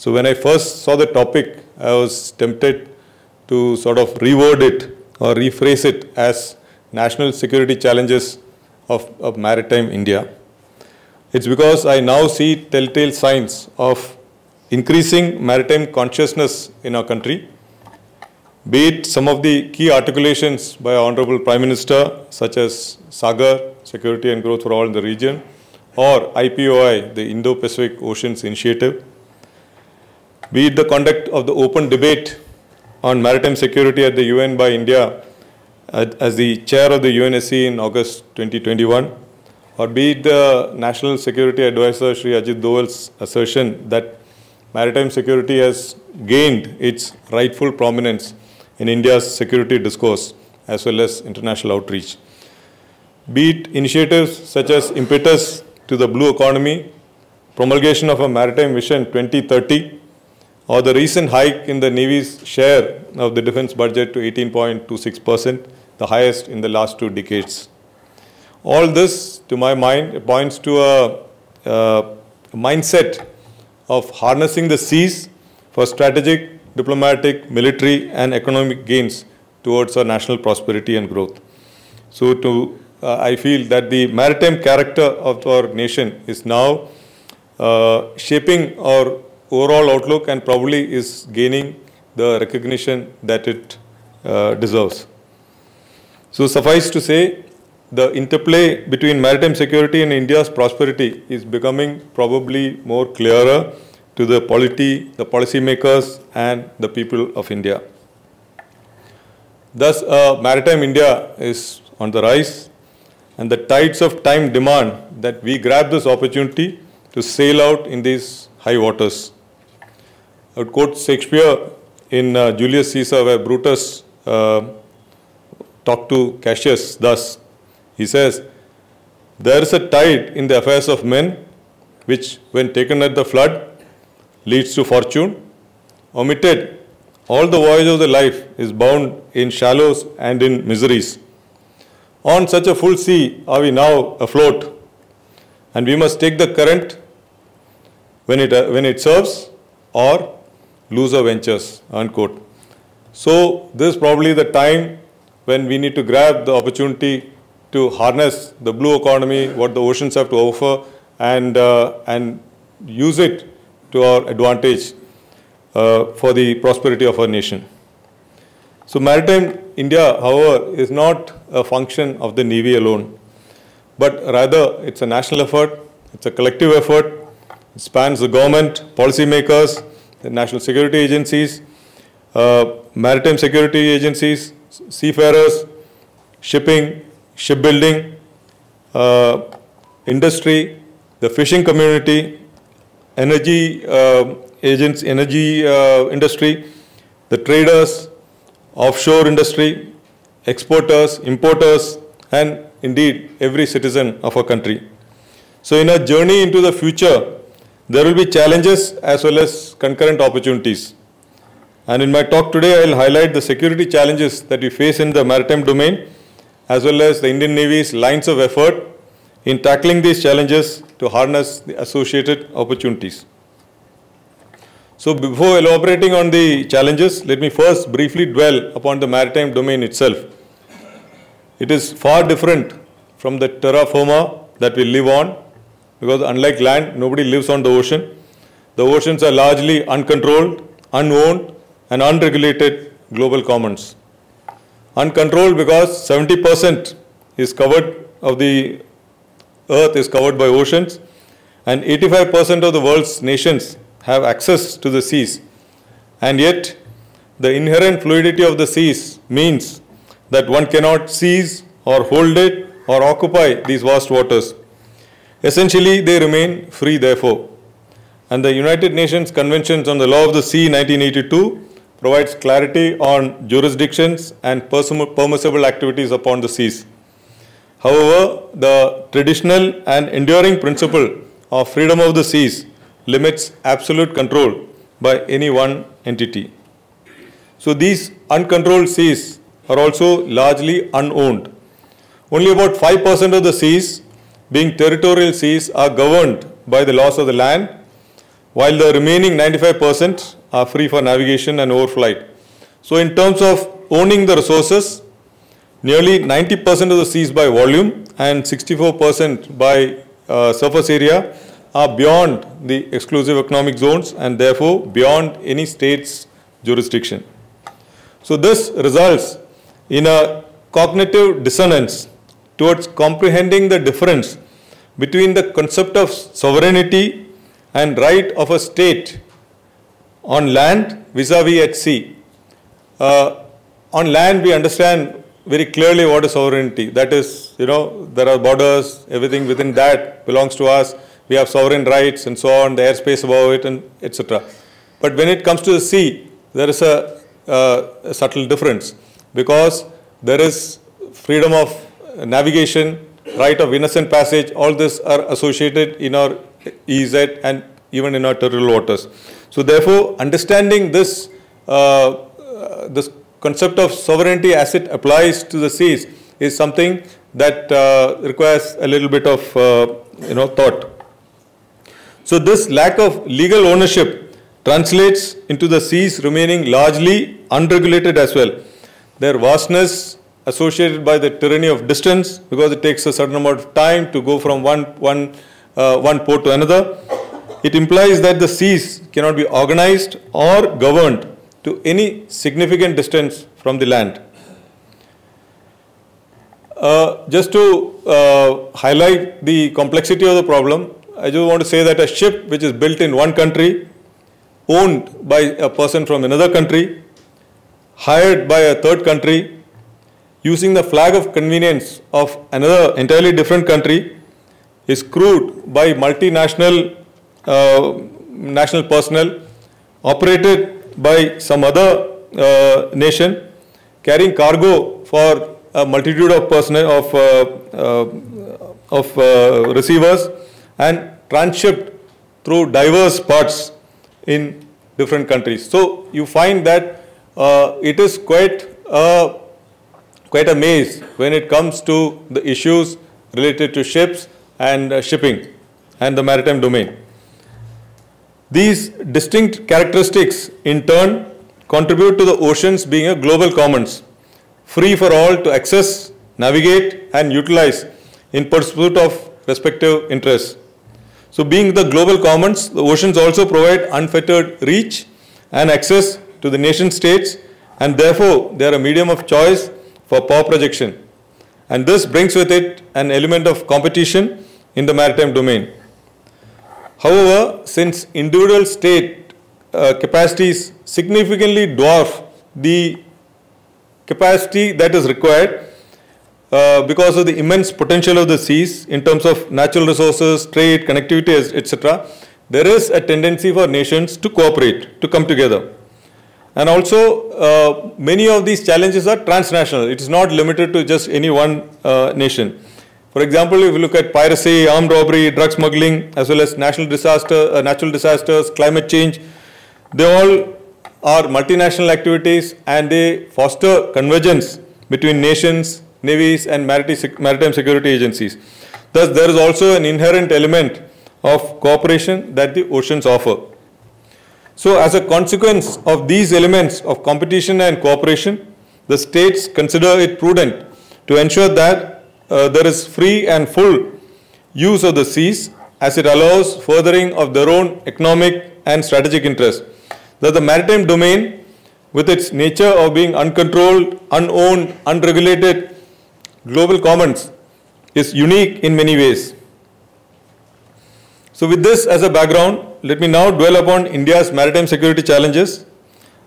So when I first saw the topic, I was tempted to sort of reword it or rephrase it as national security challenges of, of maritime India. It's because I now see telltale signs of increasing maritime consciousness in our country, be it some of the key articulations by our Honorable Prime Minister, such as Sagar, Security and Growth for All in the region, or IPOI, the Indo-Pacific Oceans Initiative, be it the conduct of the open debate on maritime security at the UN by India as the chair of the UNSC in August 2021, or be it the National Security Advisor Sri Ajit Doval's assertion that maritime security has gained its rightful prominence in India's security discourse as well as international outreach. Be it initiatives such as impetus to the blue economy, promulgation of a maritime vision 2030, or the recent hike in the Navy's share of the defense budget to 18.26%, the highest in the last two decades. All this, to my mind, points to a, a mindset of harnessing the seas for strategic, diplomatic, military, and economic gains towards our national prosperity and growth. So, to uh, I feel that the maritime character of our nation is now uh, shaping our overall outlook and probably is gaining the recognition that it uh, deserves. So suffice to say, the interplay between maritime security and India's prosperity is becoming probably more clearer to the polity, the policymakers and the people of India. Thus, uh, maritime India is on the rise and the tides of time demand that we grab this opportunity to sail out in these high waters. Would quote Shakespeare in uh, Julius Caesar where Brutus uh, talked to Cassius thus. He says, There is a tide in the affairs of men which, when taken at the flood, leads to fortune. Omitted, all the voyage of the life is bound in shallows and in miseries. On such a full sea are we now afloat, and we must take the current when it, uh, when it serves or lose our ventures, unquote. So this is probably the time when we need to grab the opportunity to harness the blue economy, what the oceans have to offer, and, uh, and use it to our advantage uh, for the prosperity of our nation. So maritime India, however, is not a function of the Navy alone, but rather it's a national effort, it's a collective effort, it spans the government, policymakers, the national security agencies, uh, maritime security agencies, seafarers, shipping, shipbuilding, uh, industry, the fishing community, energy uh, agents, energy uh, industry, the traders, offshore industry, exporters, importers, and indeed every citizen of our country. So in our journey into the future, there will be challenges as well as concurrent opportunities. And in my talk today, I will highlight the security challenges that we face in the maritime domain, as well as the Indian Navy's lines of effort in tackling these challenges to harness the associated opportunities. So before elaborating on the challenges, let me first briefly dwell upon the maritime domain itself. It is far different from the terra firma that we live on because unlike land, nobody lives on the ocean. The oceans are largely uncontrolled, unowned and unregulated global commons. Uncontrolled because 70% is covered of the earth is covered by oceans and 85% of the world's nations have access to the seas. And yet, the inherent fluidity of the seas means that one cannot seize or hold it or occupy these vast waters. Essentially, they remain free, therefore. And the United Nations Conventions on the Law of the Sea 1982 provides clarity on jurisdictions and permissible activities upon the seas. However, the traditional and enduring principle of freedom of the seas limits absolute control by any one entity. So these uncontrolled seas are also largely unowned. Only about 5% of the seas, being territorial seas, are governed by the laws of the land, while the remaining 95% are free for navigation and overflight. So in terms of owning the resources, nearly 90% of the seas by volume and 64% by uh, surface area are beyond the exclusive economic zones and therefore beyond any state's jurisdiction. So this results in a cognitive dissonance towards comprehending the difference between the concept of sovereignty and right of a state on land vis-a-vis at sea. Uh, on land, we understand very clearly what is sovereignty. That is, you know, there are borders, everything within that belongs to us. We have sovereign rights and so on, the airspace above it, and etc. But when it comes to the sea, there is a, uh, a subtle difference because there is freedom of navigation, right of innocent passage, all this are associated in our EEZ and even in our territorial waters. So therefore, understanding this, uh, uh, this concept of sovereignty as it applies to the seas is something that uh, requires a little bit of, uh, you know, thought. So this lack of legal ownership translates into the seas remaining largely unregulated as well. Their vastness associated by the tyranny of distance because it takes a certain amount of time to go from one, one, uh, one port to another. It implies that the seas cannot be organized or governed to any significant distance from the land. Uh, just to uh, highlight the complexity of the problem, I just want to say that a ship which is built in one country, owned by a person from another country, hired by a third country, using the flag of convenience of another entirely different country, is crewed by multinational uh, national personnel, operated by some other uh, nation, carrying cargo for a multitude of personnel of uh, uh, of uh, receivers and transshipped through diverse parts in different countries. So you find that uh, it is quite a, quite a maze when it comes to the issues related to ships and uh, shipping and the maritime domain. These distinct characteristics in turn contribute to the oceans being a global commons, free for all to access, navigate and utilize in pursuit of respective interests. So being the global commons, the oceans also provide unfettered reach and access to the nation states and therefore they are a medium of choice for power projection. And this brings with it an element of competition in the maritime domain. However, since individual state uh, capacities significantly dwarf the capacity that is required uh, because of the immense potential of the seas in terms of natural resources, trade, connectivity, etc., there is a tendency for nations to cooperate, to come together. And also, uh, many of these challenges are transnational. It is not limited to just any one uh, nation. For example, if you look at piracy, armed robbery, drug smuggling, as well as national disaster, uh, natural disasters, climate change, they all are multinational activities and they foster convergence between nations, navies and maritime security agencies. Thus, there is also an inherent element of cooperation that the oceans offer. So, as a consequence of these elements of competition and cooperation, the states consider it prudent to ensure that uh, there is free and full use of the seas as it allows furthering of their own economic and strategic interests. That the maritime domain, with its nature of being uncontrolled, unowned, unregulated global commons, is unique in many ways. So with this as a background, let me now dwell upon India's maritime security challenges.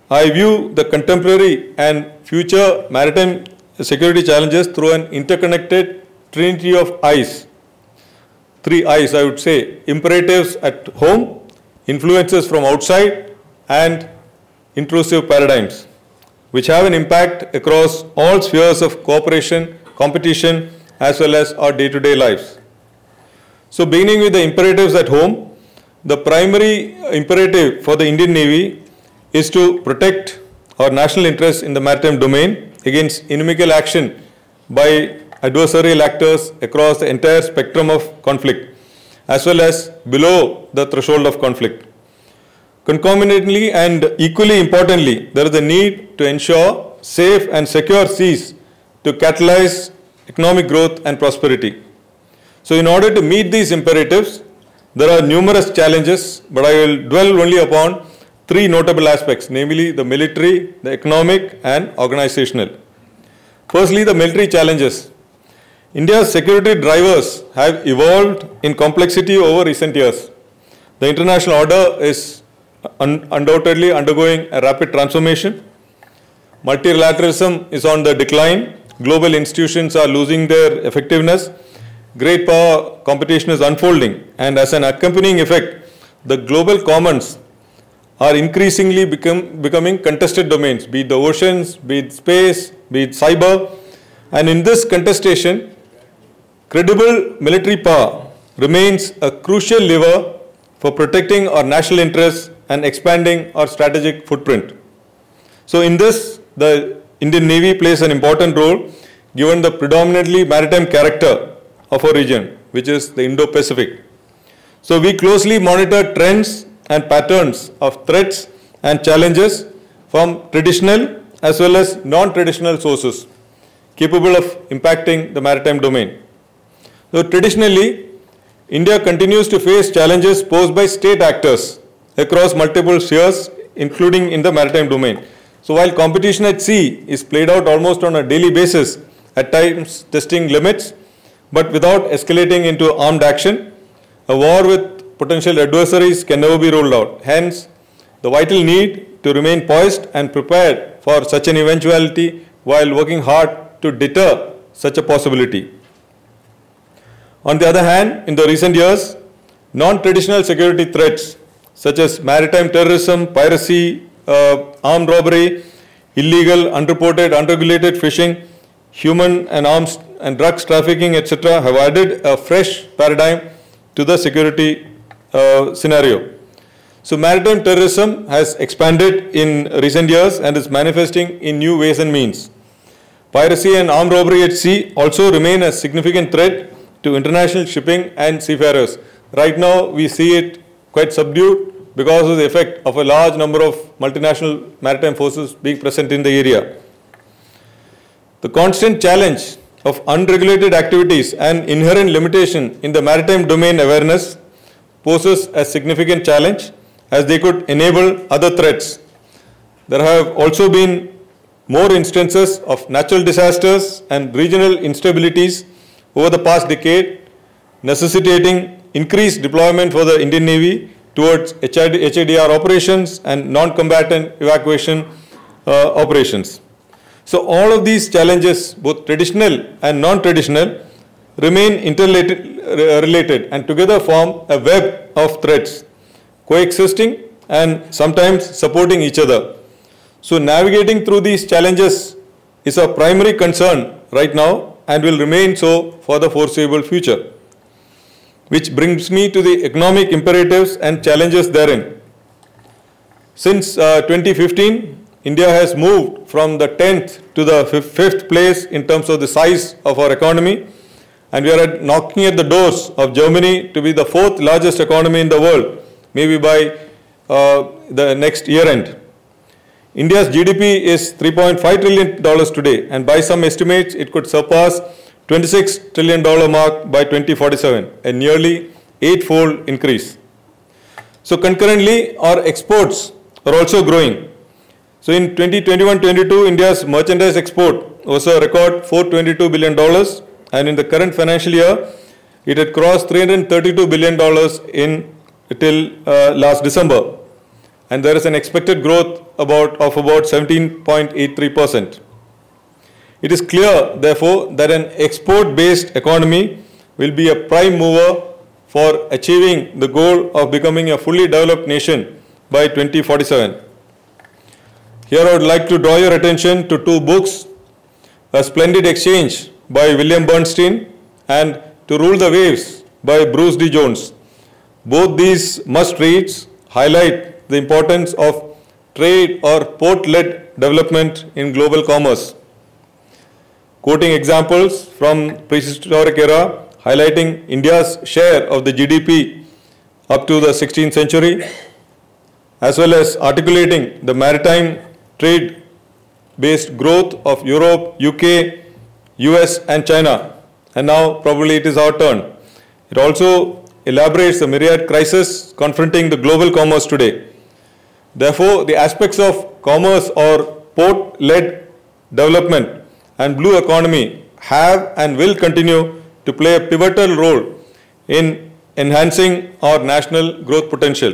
I view the contemporary and future maritime security challenges through an interconnected trinity of eyes. Three eyes, I would say. Imperatives at home, influences from outside, and intrusive paradigms, which have an impact across all spheres of cooperation, competition, as well as our day-to-day -day lives. So beginning with the imperatives at home, the primary imperative for the Indian Navy is to protect our national interests in the maritime domain against inimical action by adversarial actors across the entire spectrum of conflict as well as below the threshold of conflict. Concomitantly and equally importantly, there is a need to ensure safe and secure seas to catalyze economic growth and prosperity. So in order to meet these imperatives, there are numerous challenges, but I will dwell only upon three notable aspects, namely the military, the economic and organizational. Firstly, the military challenges. India's security drivers have evolved in complexity over recent years. The international order is un undoubtedly undergoing a rapid transformation. Multilateralism is on the decline. Global institutions are losing their effectiveness. Great power competition is unfolding. And as an accompanying effect, the global commons are increasingly become, becoming contested domains, be it the oceans, be it space, be it cyber. And in this contestation, credible military power remains a crucial lever for protecting our national interests and expanding our strategic footprint. So in this, the Indian Navy plays an important role given the predominantly maritime character of our region, which is the Indo-Pacific. So we closely monitor trends and patterns of threats and challenges from traditional as well as non-traditional sources capable of impacting the maritime domain. So traditionally, India continues to face challenges posed by state actors across multiple spheres, including in the maritime domain. So while competition at sea is played out almost on a daily basis, at times testing limits, but without escalating into armed action, a war with potential adversaries can never be ruled out. Hence, the vital need to remain poised and prepared for such an eventuality while working hard to deter such a possibility. On the other hand, in the recent years, non-traditional security threats such as maritime terrorism, piracy, uh, armed robbery, illegal, unreported, unregulated fishing, human and arms and drugs trafficking, etc., have added a fresh paradigm to the security uh, scenario. So maritime terrorism has expanded in recent years and is manifesting in new ways and means. Piracy and armed robbery at sea also remain a significant threat to international shipping and seafarers. Right now, we see it quite subdued because of the effect of a large number of multinational maritime forces being present in the area. The constant challenge of unregulated activities and inherent limitation in the maritime domain awareness poses a significant challenge as they could enable other threats. There have also been more instances of natural disasters and regional instabilities over the past decade, necessitating increased deployment for the Indian Navy towards HADR operations and non-combatant evacuation uh, operations. So all of these challenges, both traditional and non-traditional, remain interrelated and together form a web of threats, coexisting and sometimes supporting each other. So navigating through these challenges is a primary concern right now and will remain so for the foreseeable future which brings me to the economic imperatives and challenges therein. Since uh, 2015, India has moved from the 10th to the 5th place in terms of the size of our economy and we are knocking at the doors of Germany to be the fourth largest economy in the world, maybe by uh, the next year end. India's GDP is $3.5 trillion today and by some estimates it could surpass $26 trillion mark by 2047, a nearly eightfold increase. So concurrently, our exports are also growing. So in 2021-22, India's merchandise export was a record $422 billion and in the current financial year, it had crossed $332 billion in till uh, last December. And there is an expected growth about, of about 17.83 percent. It is clear, therefore, that an export-based economy will be a prime mover for achieving the goal of becoming a fully developed nation by 2047. Here I would like to draw your attention to two books, A Splendid Exchange by William Bernstein and To Rule the Waves by Bruce D. Jones. Both these must-reads highlight the importance of trade or port-led development in global commerce quoting examples from prehistoric era highlighting India's share of the GDP up to the 16th century as well as articulating the maritime trade based growth of Europe, UK, US, and China. And now probably it is our turn. It also elaborates the myriad crises confronting the global commerce today. Therefore, the aspects of commerce or port led development and blue economy have and will continue to play a pivotal role in enhancing our national growth potential.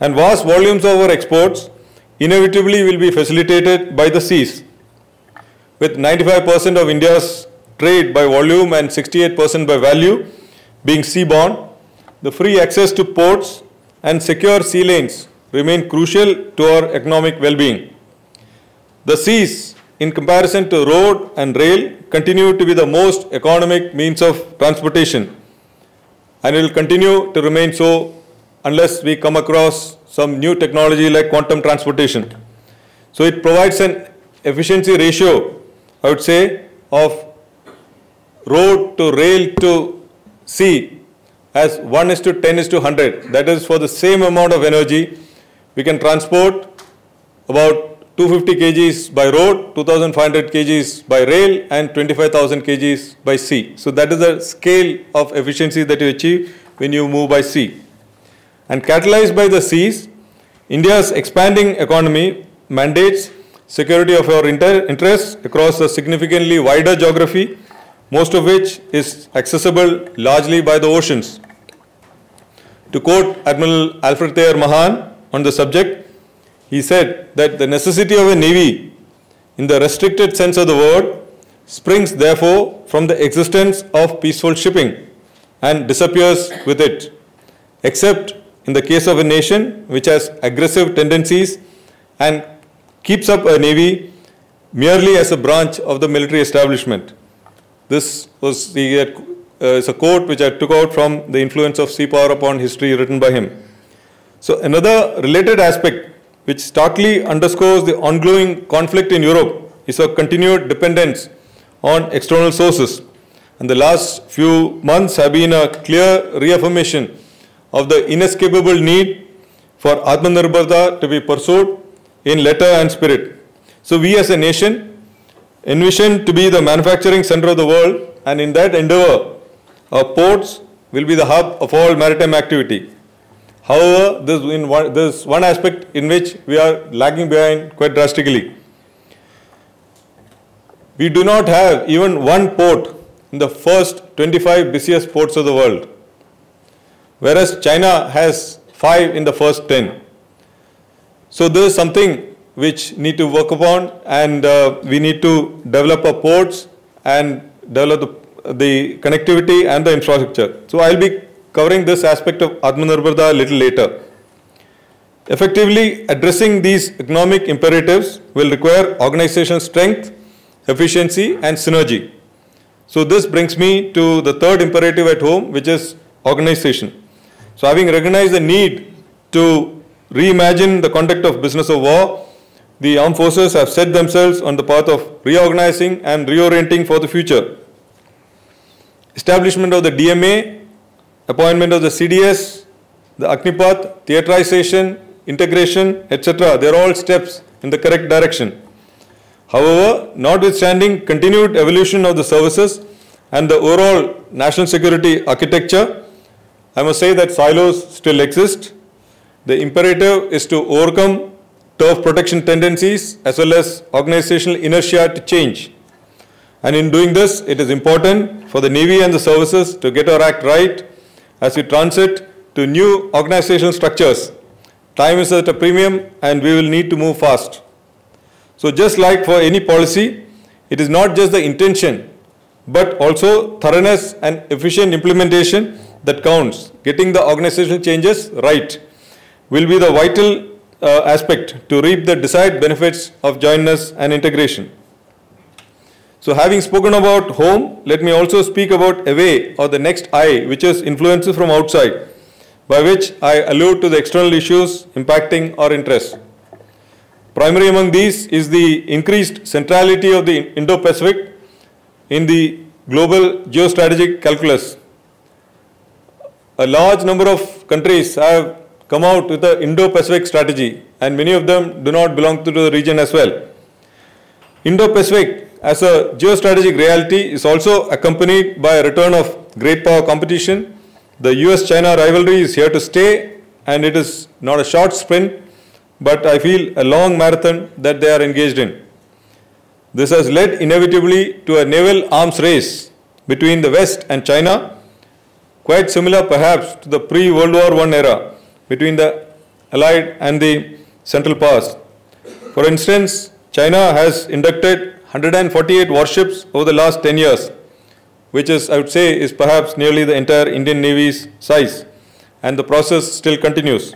And vast volumes of our exports inevitably will be facilitated by the seas. With 95% of India's trade by volume and 68% by value being seaborne, the free access to ports and secure sea lanes remain crucial to our economic well-being. The seas, in comparison to road and rail, continue to be the most economic means of transportation and will continue to remain so unless we come across some new technology like quantum transportation. So it provides an efficiency ratio, I would say, of road to rail to sea as 1 is to 10 is to 100. That is for the same amount of energy, we can transport about 250 kgs by road, 2500 kgs by rail and 25,000 kgs by sea. So that is the scale of efficiency that you achieve when you move by sea. And catalyzed by the seas, India's expanding economy mandates security of our inter interests across a significantly wider geography, most of which is accessible largely by the oceans. To quote Admiral Alfred Thayer Mahan on the subject, he said that the necessity of a navy in the restricted sense of the word springs therefore from the existence of peaceful shipping and disappears with it, except in the case of a nation which has aggressive tendencies and keeps up a navy merely as a branch of the military establishment. This was the, uh, is a quote which I took out from the influence of sea power upon history written by him. So another related aspect which starkly underscores the ongoing conflict in Europe is a continued dependence on external sources. And the last few months have been a clear reaffirmation of the inescapable need for Atmanirbharta to be pursued in letter and spirit. So we as a nation envision to be the manufacturing center of the world and in that endeavor, our ports will be the hub of all maritime activity. However, this in one, this one aspect in which we are lagging behind quite drastically. We do not have even one port in the first 25 busiest ports of the world, whereas China has five in the first 10. So this is something which need to work upon and uh, we need to develop our ports and develop the, the connectivity and the infrastructure. So I'll be covering this aspect of Atmanirbharta a little later. Effectively addressing these economic imperatives will require organization strength, efficiency and synergy. So this brings me to the third imperative at home which is organization. So having recognized the need to reimagine the conduct of business of war, the armed forces have set themselves on the path of reorganizing and reorienting for the future. Establishment of the DMA appointment of the CDS, the Agnipath, theatrization, integration, etc. They are all steps in the correct direction. However, notwithstanding continued evolution of the services and the overall national security architecture, I must say that silos still exist. The imperative is to overcome turf protection tendencies as well as organizational inertia to change. And in doing this, it is important for the Navy and the services to get our act right as we transit to new organizational structures. Time is at a premium and we will need to move fast. So just like for any policy, it is not just the intention, but also thoroughness and efficient implementation that counts. Getting the organizational changes right will be the vital uh, aspect to reap the desired benefits of jointness and integration. So having spoken about home, let me also speak about away or the next I, which is influences from outside, by which I allude to the external issues impacting our interests. Primary among these is the increased centrality of the Indo-Pacific in the global geostrategic calculus. A large number of countries have come out with the Indo-Pacific strategy and many of them do not belong to the region as well. Indo-Pacific as a geostrategic reality is also accompanied by a return of great power competition. The US-China rivalry is here to stay and it is not a short sprint but I feel a long marathon that they are engaged in. This has led inevitably to a naval arms race between the West and China, quite similar perhaps to the pre-World War I era between the Allied and the Central Powers. For instance, China has inducted 148 warships over the last 10 years, which is, I would say, is perhaps nearly the entire Indian Navy's size, and the process still continues.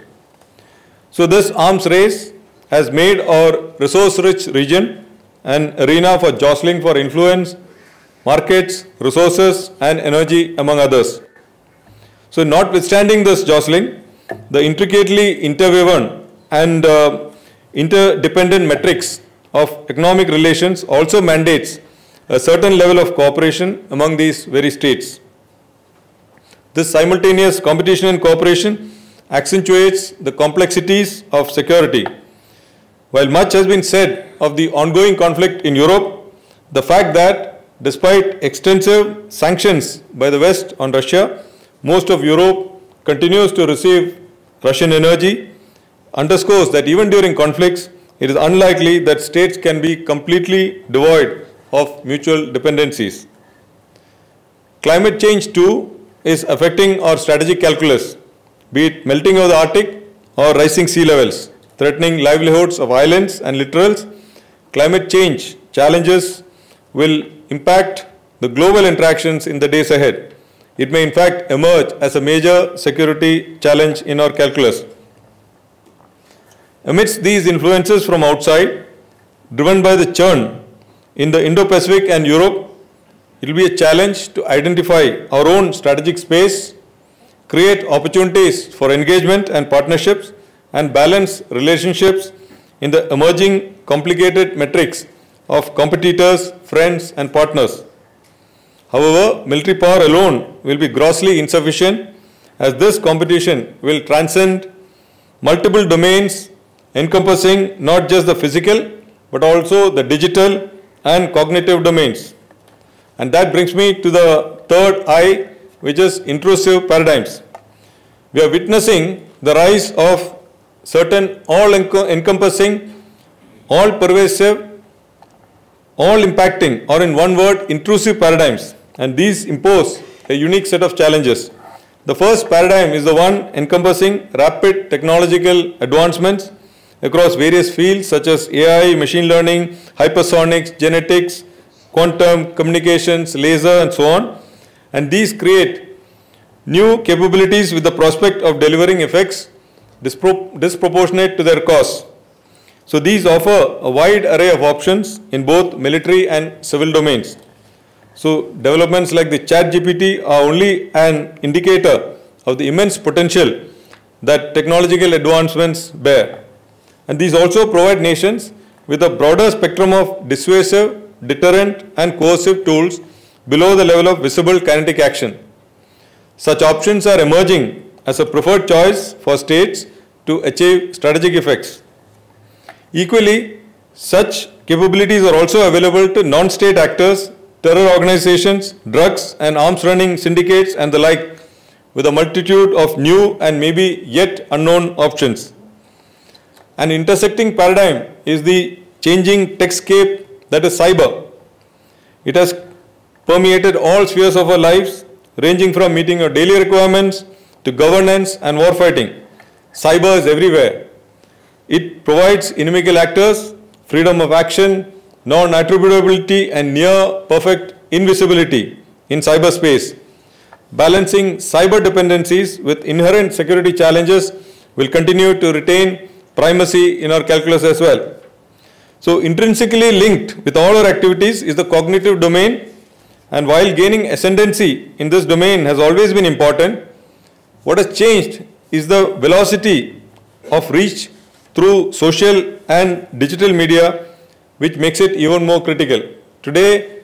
So this arms race has made our resource-rich region an arena for jostling for influence, markets, resources, and energy, among others. So notwithstanding this jostling, the intricately interwoven and uh, interdependent metrics of economic relations also mandates a certain level of cooperation among these very states. This simultaneous competition and cooperation accentuates the complexities of security. While much has been said of the ongoing conflict in Europe, the fact that despite extensive sanctions by the West on Russia, most of Europe continues to receive Russian energy underscores that even during conflicts, it is unlikely that states can be completely devoid of mutual dependencies. Climate change too is affecting our strategic calculus, be it melting of the Arctic or rising sea levels, threatening livelihoods of islands and littorals. Climate change challenges will impact the global interactions in the days ahead. It may in fact emerge as a major security challenge in our calculus. Amidst these influences from outside, driven by the churn in the Indo-Pacific and Europe, it will be a challenge to identify our own strategic space, create opportunities for engagement and partnerships, and balance relationships in the emerging complicated metrics of competitors, friends, and partners. However, military power alone will be grossly insufficient as this competition will transcend multiple domains encompassing not just the physical but also the digital and cognitive domains. And that brings me to the third I, which is intrusive paradigms. We are witnessing the rise of certain all-encompassing, all-pervasive, all-impacting, or in one word, intrusive paradigms. And these impose a unique set of challenges. The first paradigm is the one encompassing rapid technological advancements across various fields such as AI, machine learning, hypersonics, genetics, quantum, communications, laser and so on. And these create new capabilities with the prospect of delivering effects dispro disproportionate to their costs. So these offer a wide array of options in both military and civil domains. So developments like the ChatGPT are only an indicator of the immense potential that technological advancements bear. And these also provide nations with a broader spectrum of dissuasive, deterrent and coercive tools below the level of visible kinetic action. Such options are emerging as a preferred choice for states to achieve strategic effects. Equally, such capabilities are also available to non-state actors, terror organizations, drugs and arms running syndicates and the like with a multitude of new and maybe yet unknown options. An intersecting paradigm is the changing techscape that is cyber. It has permeated all spheres of our lives, ranging from meeting our daily requirements to governance and warfighting. Cyber is everywhere. It provides inimical actors freedom of action, non-attributability and near perfect invisibility in cyberspace. Balancing cyber dependencies with inherent security challenges will continue to retain primacy in our calculus as well. So intrinsically linked with all our activities is the cognitive domain and while gaining ascendancy in this domain has always been important, what has changed is the velocity of reach through social and digital media which makes it even more critical. Today,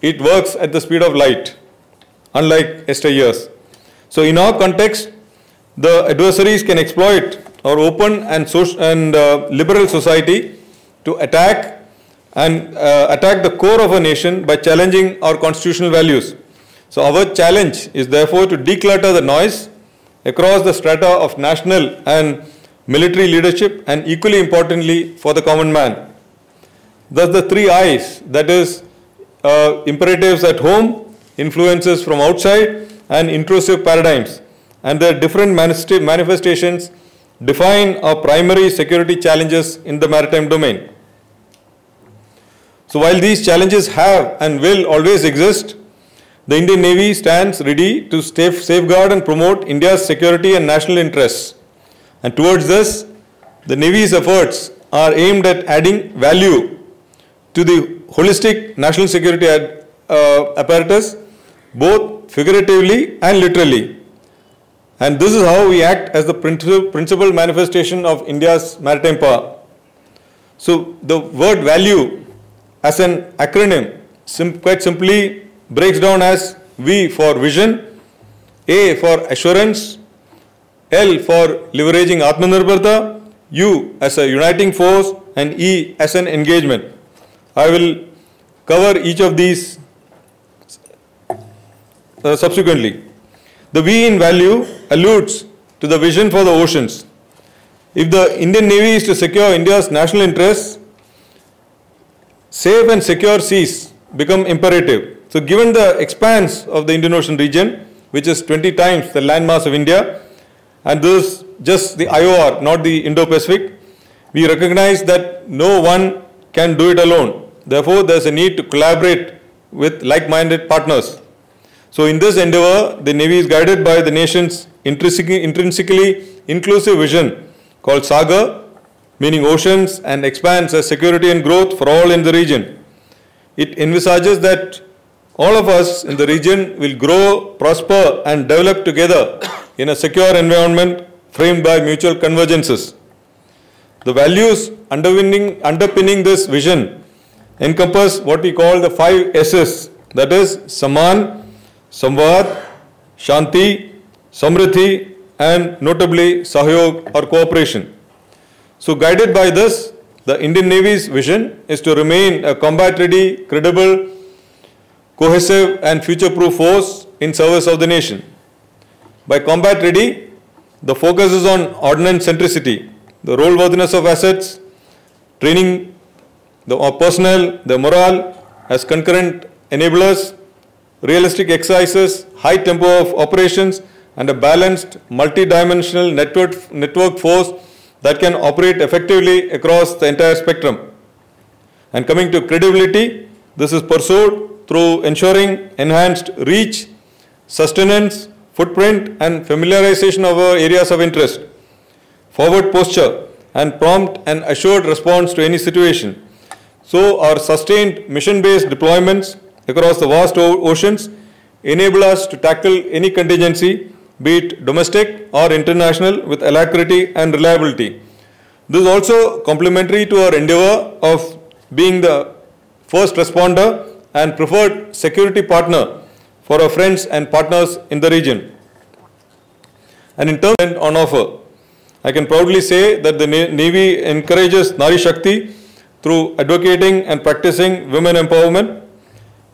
it works at the speed of light, unlike yesteryears. So in our context, the adversaries can exploit our open and, social, and uh, liberal society to attack and uh, attack the core of a nation by challenging our constitutional values. So our challenge is therefore to declutter the noise across the strata of national and military leadership and equally importantly for the common man. Thus the three I's, that is uh, imperatives at home, influences from outside and intrusive paradigms and their different manifestations define our primary security challenges in the maritime domain. So while these challenges have and will always exist, the Indian Navy stands ready to safeguard and promote India's security and national interests. And towards this, the Navy's efforts are aimed at adding value to the holistic national security ad, uh, apparatus, both figuratively and literally. And this is how we act as the principal manifestation of India's maritime power. So the word value as an acronym sim quite simply breaks down as V for vision, A for assurance, L for leveraging Atmanirbharta, U as a uniting force and E as an engagement. I will cover each of these uh, subsequently. The V in value alludes to the vision for the oceans. If the Indian Navy is to secure India's national interests, safe and secure seas become imperative. So given the expanse of the Indian Ocean region, which is 20 times the landmass of India, and this is just the IOR, not the Indo-Pacific, we recognize that no one can do it alone. Therefore, there is a need to collaborate with like-minded partners. So in this endeavor, the Navy is guided by the nation's intrinsically, inclusive vision called SAGAR, meaning oceans and expands as security and growth for all in the region. It envisages that all of us in the region will grow, prosper and develop together in a secure environment framed by mutual convergences. The values underpinning, underpinning this vision encompass what we call the five S's, that is Samman, Samvad, Shanti, Samriddhi and notably Sahyog or cooperation. So guided by this, the Indian Navy's vision is to remain a combat-ready, credible, cohesive and future-proof force in service of the nation. By combat-ready, the focus is on ordnance centricity, the roadworthiness of assets, training the uh, personnel, the morale as concurrent enablers realistic exercises, high tempo of operations, and a balanced multi-dimensional network, network force that can operate effectively across the entire spectrum. And coming to credibility, this is pursued through ensuring enhanced reach, sustenance, footprint, and familiarization of our areas of interest, forward posture, and prompt and assured response to any situation. So our sustained mission-based deployments across the vast oceans enable us to tackle any contingency, be it domestic or international, with alacrity and reliability. This is also complementary to our endeavor of being the first responder and preferred security partner for our friends and partners in the region. And in terms on offer, I can proudly say that the Navy encourages Nari Shakti through advocating and practicing women empowerment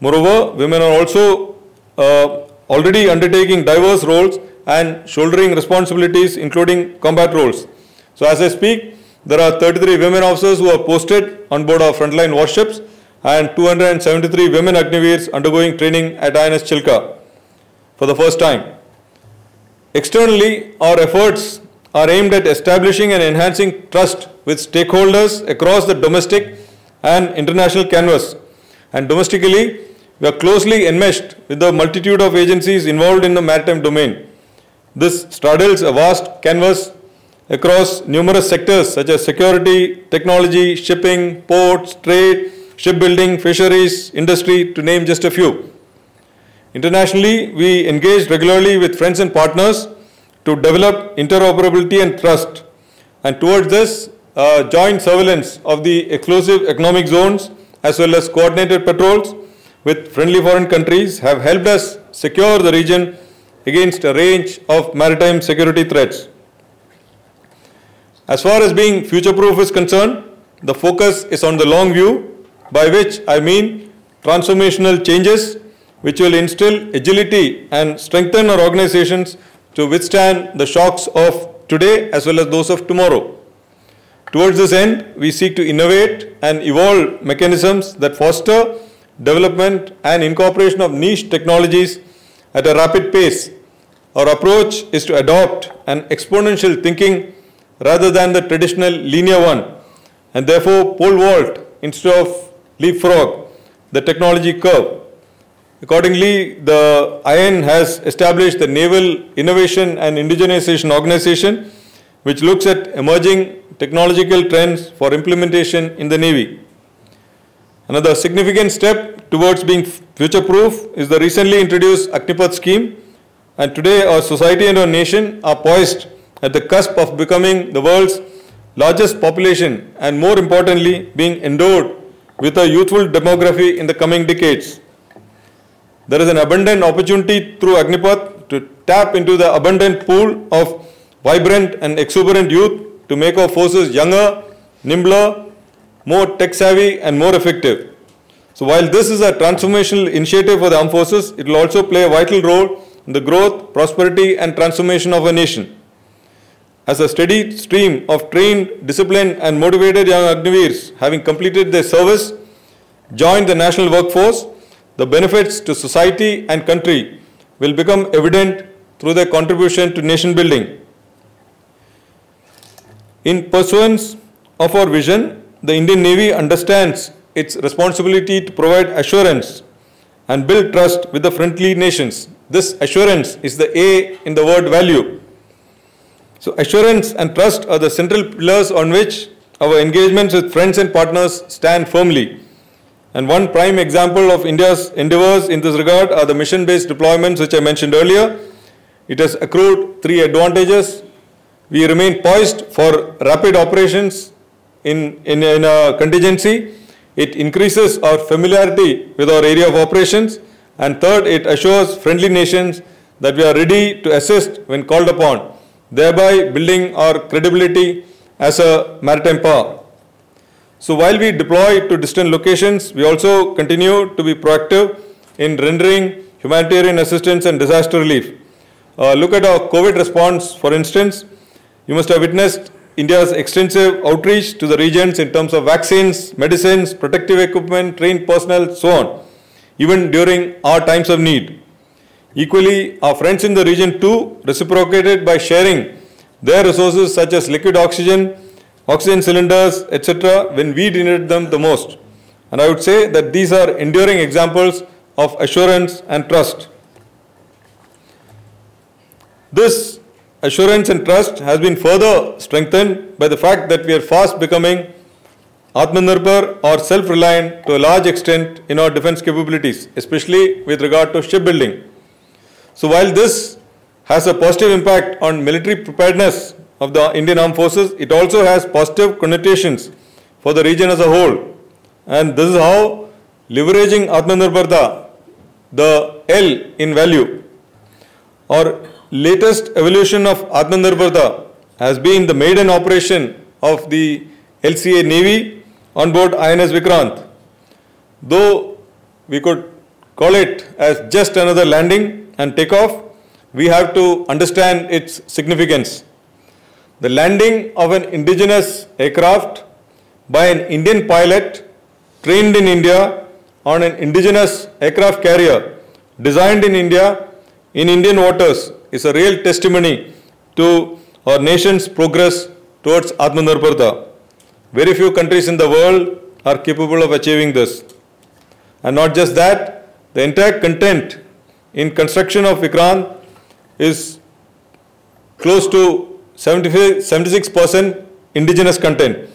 Moreover, women are also uh, already undertaking diverse roles and shouldering responsibilities including combat roles. So as I speak, there are 33 women officers who are posted on board our frontline warships and 273 women Agniveers undergoing training at INS Chilka for the first time. Externally, our efforts are aimed at establishing and enhancing trust with stakeholders across the domestic and international canvas. And domestically, we are closely enmeshed with the multitude of agencies involved in the maritime domain. This straddles a vast canvas across numerous sectors such as security, technology, shipping, ports, trade, shipbuilding, fisheries, industry, to name just a few. Internationally, we engage regularly with friends and partners to develop interoperability and trust. And towards this, uh, joint surveillance of the exclusive economic zones as well as coordinated patrols with friendly foreign countries have helped us secure the region against a range of maritime security threats. As far as being future-proof is concerned, the focus is on the long view, by which I mean transformational changes which will instill agility and strengthen our organizations to withstand the shocks of today as well as those of tomorrow. Towards this end, we seek to innovate and evolve mechanisms that foster development and incorporation of niche technologies at a rapid pace. Our approach is to adopt an exponential thinking rather than the traditional linear one and therefore pole vault instead of leapfrog the technology curve. Accordingly, the IN has established the Naval Innovation and Indigenization Organization, which looks at emerging technological trends for implementation in the Navy. Another significant step towards being future-proof is the recently introduced Agnipath scheme, and today our society and our nation are poised at the cusp of becoming the world's largest population and more importantly being endowed with a youthful demography in the coming decades. There is an abundant opportunity through Agnipath to tap into the abundant pool of vibrant and exuberant youth to make our forces younger, nimbler, more tech savvy and more effective. So while this is a transformational initiative for the armed forces, it will also play a vital role in the growth, prosperity and transformation of a nation. As a steady stream of trained, disciplined and motivated young Agniveers having completed their service, joined the national workforce, the benefits to society and country will become evident through their contribution to nation building. In pursuance of our vision, the Indian Navy understands its responsibility to provide assurance and build trust with the friendly nations. This assurance is the A in the word value. So assurance and trust are the central pillars on which our engagements with friends and partners stand firmly. And one prime example of India's endeavors in this regard are the mission-based deployments which I mentioned earlier. It has accrued three advantages. We remain poised for rapid operations in, in, in a contingency. It increases our familiarity with our area of operations. And third, it assures friendly nations that we are ready to assist when called upon thereby building our credibility as a maritime power. So while we deploy to distant locations, we also continue to be proactive in rendering humanitarian assistance and disaster relief. Uh, look at our COVID response, for instance. You must have witnessed India's extensive outreach to the regions in terms of vaccines, medicines, protective equipment, trained personnel, so on, even during our times of need. Equally, our friends in the region too reciprocated by sharing their resources such as liquid oxygen, oxygen cylinders, etc. when we needed them the most. And I would say that these are enduring examples of assurance and trust. This assurance and trust has been further strengthened by the fact that we are fast becoming Atmanirbhar or self-reliant to a large extent in our defense capabilities, especially with regard to shipbuilding. So while this has a positive impact on military preparedness of the Indian Armed Forces, it also has positive connotations for the region as a whole. And this is how leveraging Atmanirbharta, the L in value, or latest evolution of Atmanirbharta has been the maiden operation of the LCA Navy on board INS Vikrant. Though we could call it as just another landing, and takeoff, we have to understand its significance. The landing of an indigenous aircraft by an Indian pilot trained in India on an indigenous aircraft carrier designed in India in Indian waters is a real testimony to our nation's progress towards Atmanirbharta. Very few countries in the world are capable of achieving this. And not just that, the entire content in construction of Vikrant is close to 76% indigenous content,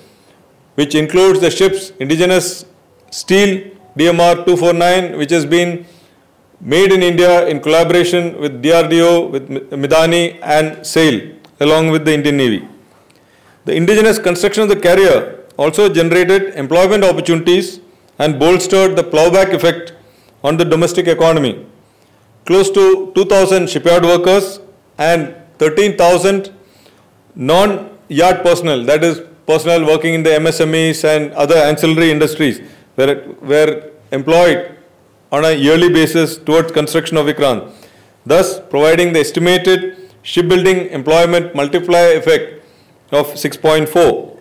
which includes the ship's indigenous steel DMR 249, which has been made in India in collaboration with DRDO, with MIDHANI and SAIL, along with the Indian Navy. The indigenous construction of the carrier also generated employment opportunities and bolstered the plowback effect on the domestic economy. close to 2,000 shipyard workers and 13,000 non-yard personnel, that is personnel working in the MSMEs and other ancillary industries were, were employed on a yearly basis towards construction of Vikrant, thus providing the estimated shipbuilding employment multiplier effect of 6.4.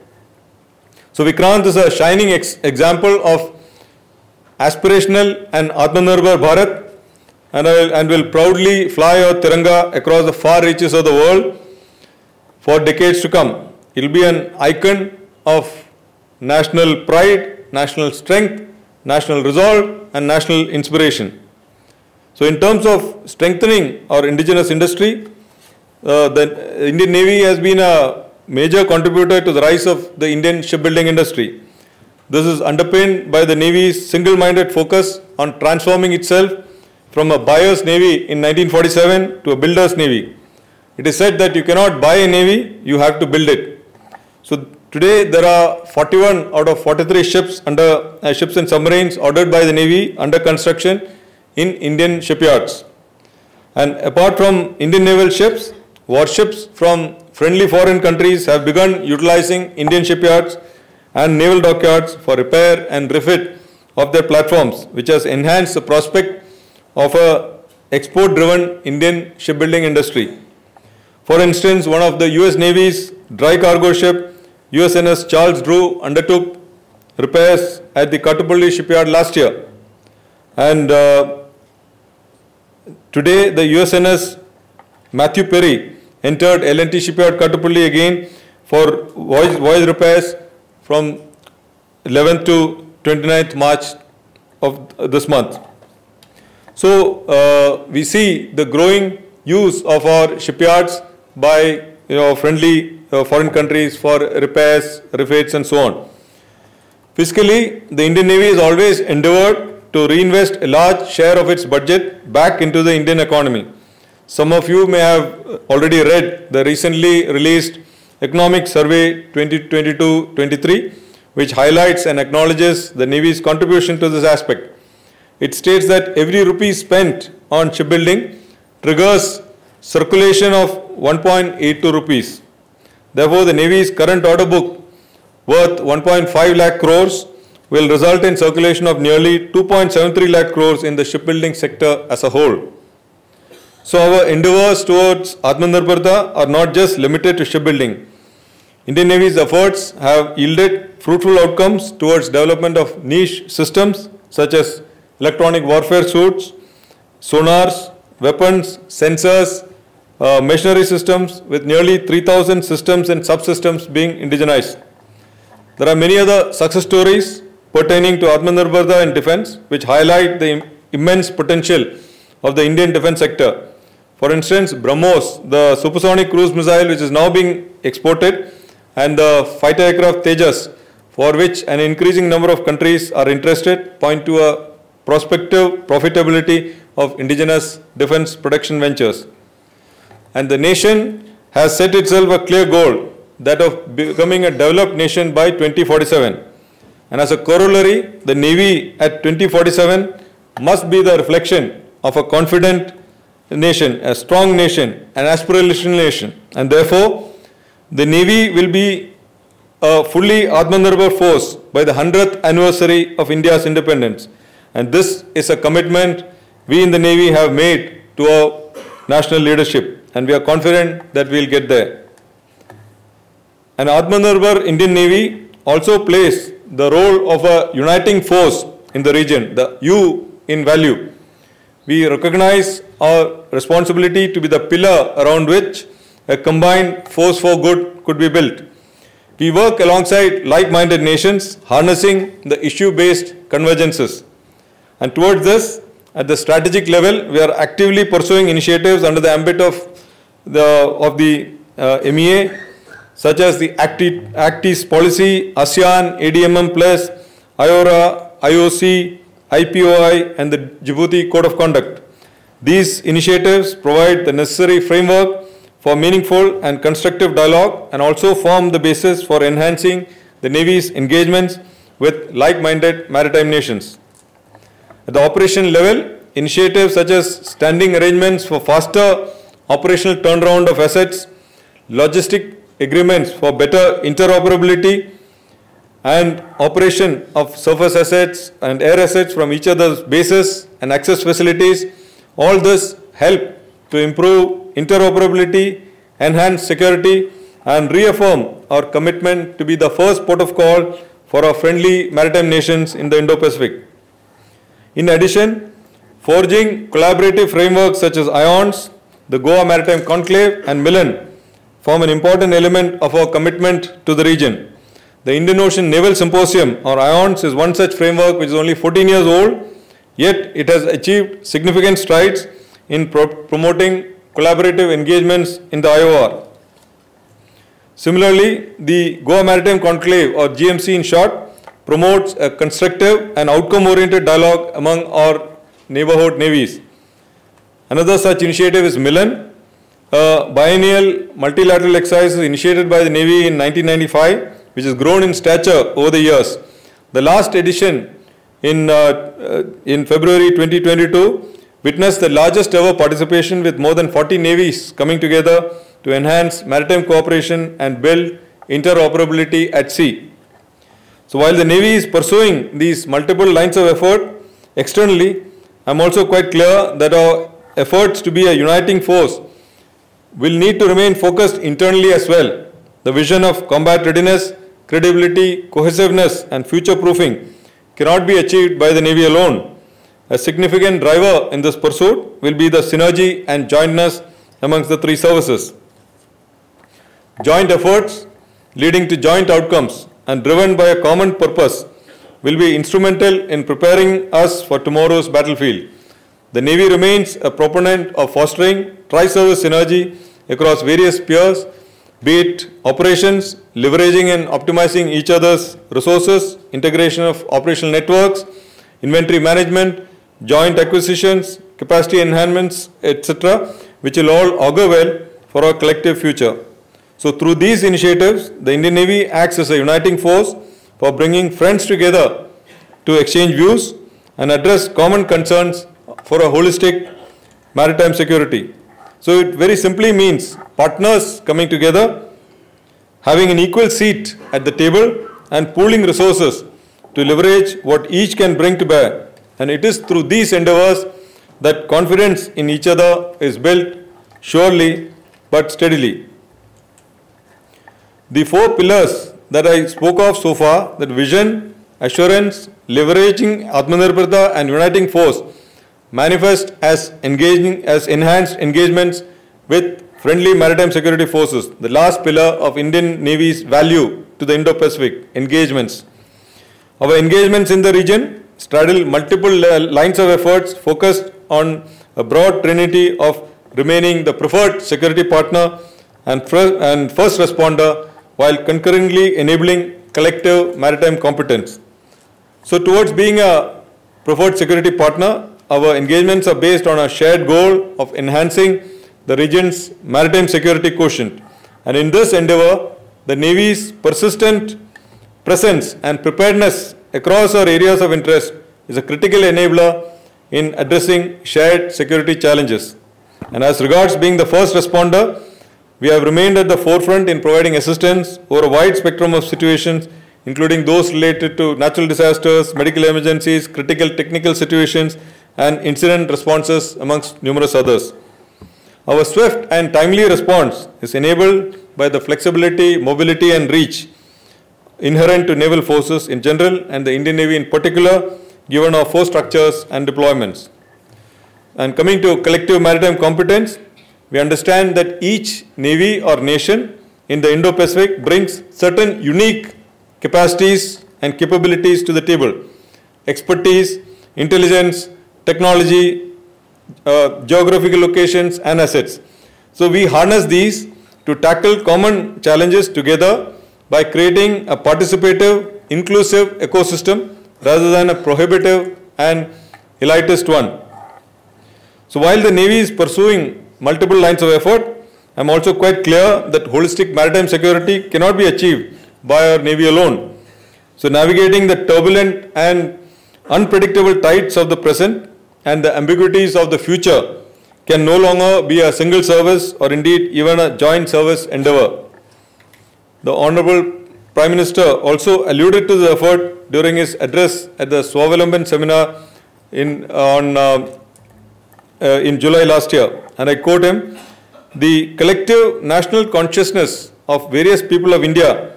So Vikrant is a shining ex example of aspirational and Atmanirbhar Bharat and, will, and will proudly fly our Tiranga across the far reaches of the world for decades to come. It will be an icon of national pride, national strength, national resolve and national inspiration. So in terms of strengthening our indigenous industry, uh, the Indian Navy has been a major contributor to the rise of the Indian shipbuilding industry. This is underpinned by the Navy's single-minded focus on transforming itself from a buyer's navy in 1947 to a builder's navy. It is said that you cannot buy a navy, you have to build it. So today there are 41 out of 43 ships under uh, ships and submarines ordered by the navy under construction in Indian shipyards. And apart from Indian naval ships, warships from friendly foreign countries have begun utilizing Indian shipyards and naval dockyards for repair and refit of their platforms, which has enhanced the prospect of a export-driven Indian shipbuilding industry. For instance, one of the US Navy's dry cargo ship, USNS Charles Drew, undertook repairs at the Kattupalli shipyard last year. And uh, today, the USNS Matthew Perry entered L&T shipyard Kattupalli again for voyage, voyage repairs from 11th to 29th March of this month. So uh, we see the growing use of our shipyards by you know friendly uh, foreign countries for repairs, refits, and so on. Fiscally, the Indian Navy has always endeavored to reinvest a large share of its budget back into the Indian economy. Some of you may have already read the recently released Economic Survey 2022-23, which highlights and acknowledges the Navy's contribution to this aspect. It states that every rupee spent on shipbuilding triggers circulation of 1.82 rupees. Therefore, the Navy's current order book worth 1.5 lakh crores will result in circulation of nearly 2.73 lakh crores in the shipbuilding sector as a whole. So our endeavors towards Atmanirbharta are not just limited to shipbuilding. Indian Navy's efforts have yielded fruitful outcomes towards development of niche systems such as electronic warfare suits, sonars, weapons, sensors, uh, machinery systems with nearly 3000 systems and subsystems being indigenized. There are many other success stories pertaining to Atmanirbharta and defense which highlight the Im immense potential of the Indian defense sector. For instance, BrahMos, the supersonic cruise missile which is now being exported and the fighter aircraft Tejas for which an increasing number of countries are interested point to a prospective profitability of indigenous defense production ventures. And the nation has set itself a clear goal that of becoming a developed nation by 2047. And as a corollary, the Navy at 2047 must be the reflection of a confident nation, a strong nation, an aspirational nation. And therefore, the Navy will be a fully Atmanirbhar force by the 100th anniversary of India's independence. And this is a commitment we in the Navy have made to our national leadership and we are confident that we will get there. And Atmanirbhar Indian Navy also plays the role of a uniting force in the region, the U in value. We recognize our responsibility to be the pillar around which a combined force for good could be built. We work alongside like-minded nations, harnessing the issue-based convergences. And towards this, at the strategic level, we are actively pursuing initiatives under the ambit of the, of the uh, MEA, such as the ACT, Act policy, ASEAN, ADMM plus, IORA, IOC, IPOI, and the Djibouti Code of Conduct. These initiatives provide the necessary framework for meaningful and constructive dialogue and also form the basis for enhancing the Navy's engagements with like-minded maritime nations. At the operation level, initiatives such as standing arrangements for faster operational turnaround of assets, logistic agreements for better interoperability, and operation of surface assets and air assets from each other's bases and access facilities. All this help to improve interoperability, enhance security, and reaffirm our commitment to be the first port of call for our friendly maritime nations in the Indo-Pacific. In addition, forging collaborative frameworks such as IONS, the Goa Maritime Conclave, and Milan form an important element of our commitment to the region. The Indian Ocean Naval Symposium, or IONS, is one such framework which is only 14 years old, yet it has achieved significant strides in pro promoting collaborative engagements in the IOR. Similarly, the Goa Maritime Conclave, or GMC in short, promotes a constructive and outcome-oriented dialogue among our neighborhood navies. Another such initiative is Milan, a biennial multilateral exercise initiated by the Navy in 1995, which has grown in stature over the years. The last edition in, uh, uh, in February 2022 witnessed the largest ever participation with more than 40 navies coming together to enhance maritime cooperation and build interoperability at sea. So while the Navy is pursuing these multiple lines of effort externally, I'm also quite clear that our efforts to be a uniting force will need to remain focused internally as well. The vision of combat readiness, credibility, cohesiveness and future proofing cannot be achieved by the Navy alone. A significant driver in this pursuit will be the synergy and jointness amongst the three services. Joint efforts leading to joint outcomes and driven by a common purpose will be instrumental in preparing us for tomorrow's battlefield. The Navy remains a proponent of fostering tri-service synergy across various spheres, be it operations, leveraging and optimizing each other's resources, integration of operational networks, inventory management, joint acquisitions, capacity enhancements, etc., which will all augur well for our collective future. So through these initiatives, the Indian Navy acts as a uniting force for bringing friends together to exchange views and address common concerns for a holistic maritime security. So it very simply means partners coming together, having an equal seat at the table and pooling resources to leverage what each can bring to bear. And it is through these endeavors that confidence in each other is built surely but steadily. The four pillars that I spoke of so far, that vision, assurance, leveraging Atmanirbharta and uniting force, manifest as engaging as enhanced engagements with friendly maritime security forces, the last pillar of Indian Navy's value to the Indo-Pacific engagements. Our engagements in the region straddle multiple lines of efforts focused on a broad trinity of remaining the preferred security partner and, and first responder while concurrently enabling collective maritime competence. So towards being a preferred security partner, our engagements are based on a shared goal of enhancing the region's maritime security quotient. And in this endeavor, the Navy's persistent presence and preparedness across our areas of interest is a critical enabler in addressing shared security challenges. And as regards being the first responder, we have remained at the forefront in providing assistance over a wide spectrum of situations, including those related to natural disasters, medical emergencies, critical technical situations, and incident responses amongst numerous others. Our swift and timely response is enabled by the flexibility, mobility, and reach inherent to naval forces in general and the Indian Navy in particular, given our force structures and deployments. And coming to collective maritime competence, we understand that each navy or nation in the Indo-Pacific brings certain unique capacities and capabilities to the table. Expertise, intelligence, technology, uh, geographical locations and assets. So we harness these to tackle common challenges together by creating a participative, inclusive ecosystem rather than a prohibitive and elitist one. So while the Navy is pursuing multiple lines of effort, I am also quite clear that holistic maritime security cannot be achieved by our Navy alone. So navigating the turbulent and unpredictable tides of the present, and the ambiguities of the future can no longer be a single service or indeed even a joint service endeavor. The Honorable Prime Minister also alluded to the effort during his address at the Swavalambhan seminar in, on, uh, uh, in July last year. And I quote him, the collective national consciousness of various people of India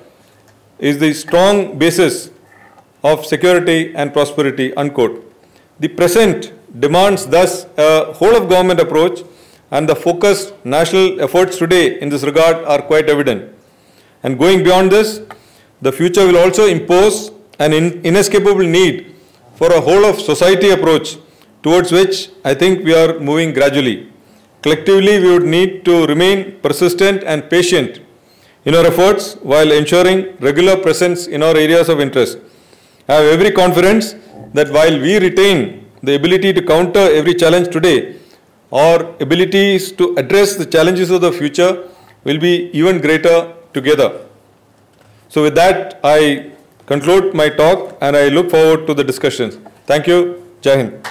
is the strong basis of security and prosperity, unquote. The present demands thus a whole of government approach and the focused national efforts today in this regard are quite evident. And going beyond this, the future will also impose an in inescapable need for a whole of society approach towards which I think we are moving gradually. Collectively, we would need to remain persistent and patient in our efforts while ensuring regular presence in our areas of interest. I have every confidence that while we retain the ability to counter every challenge today, our abilities to address the challenges of the future will be even greater together. So with that, I conclude my talk and I look forward to the discussions. Thank you. Jai Hind.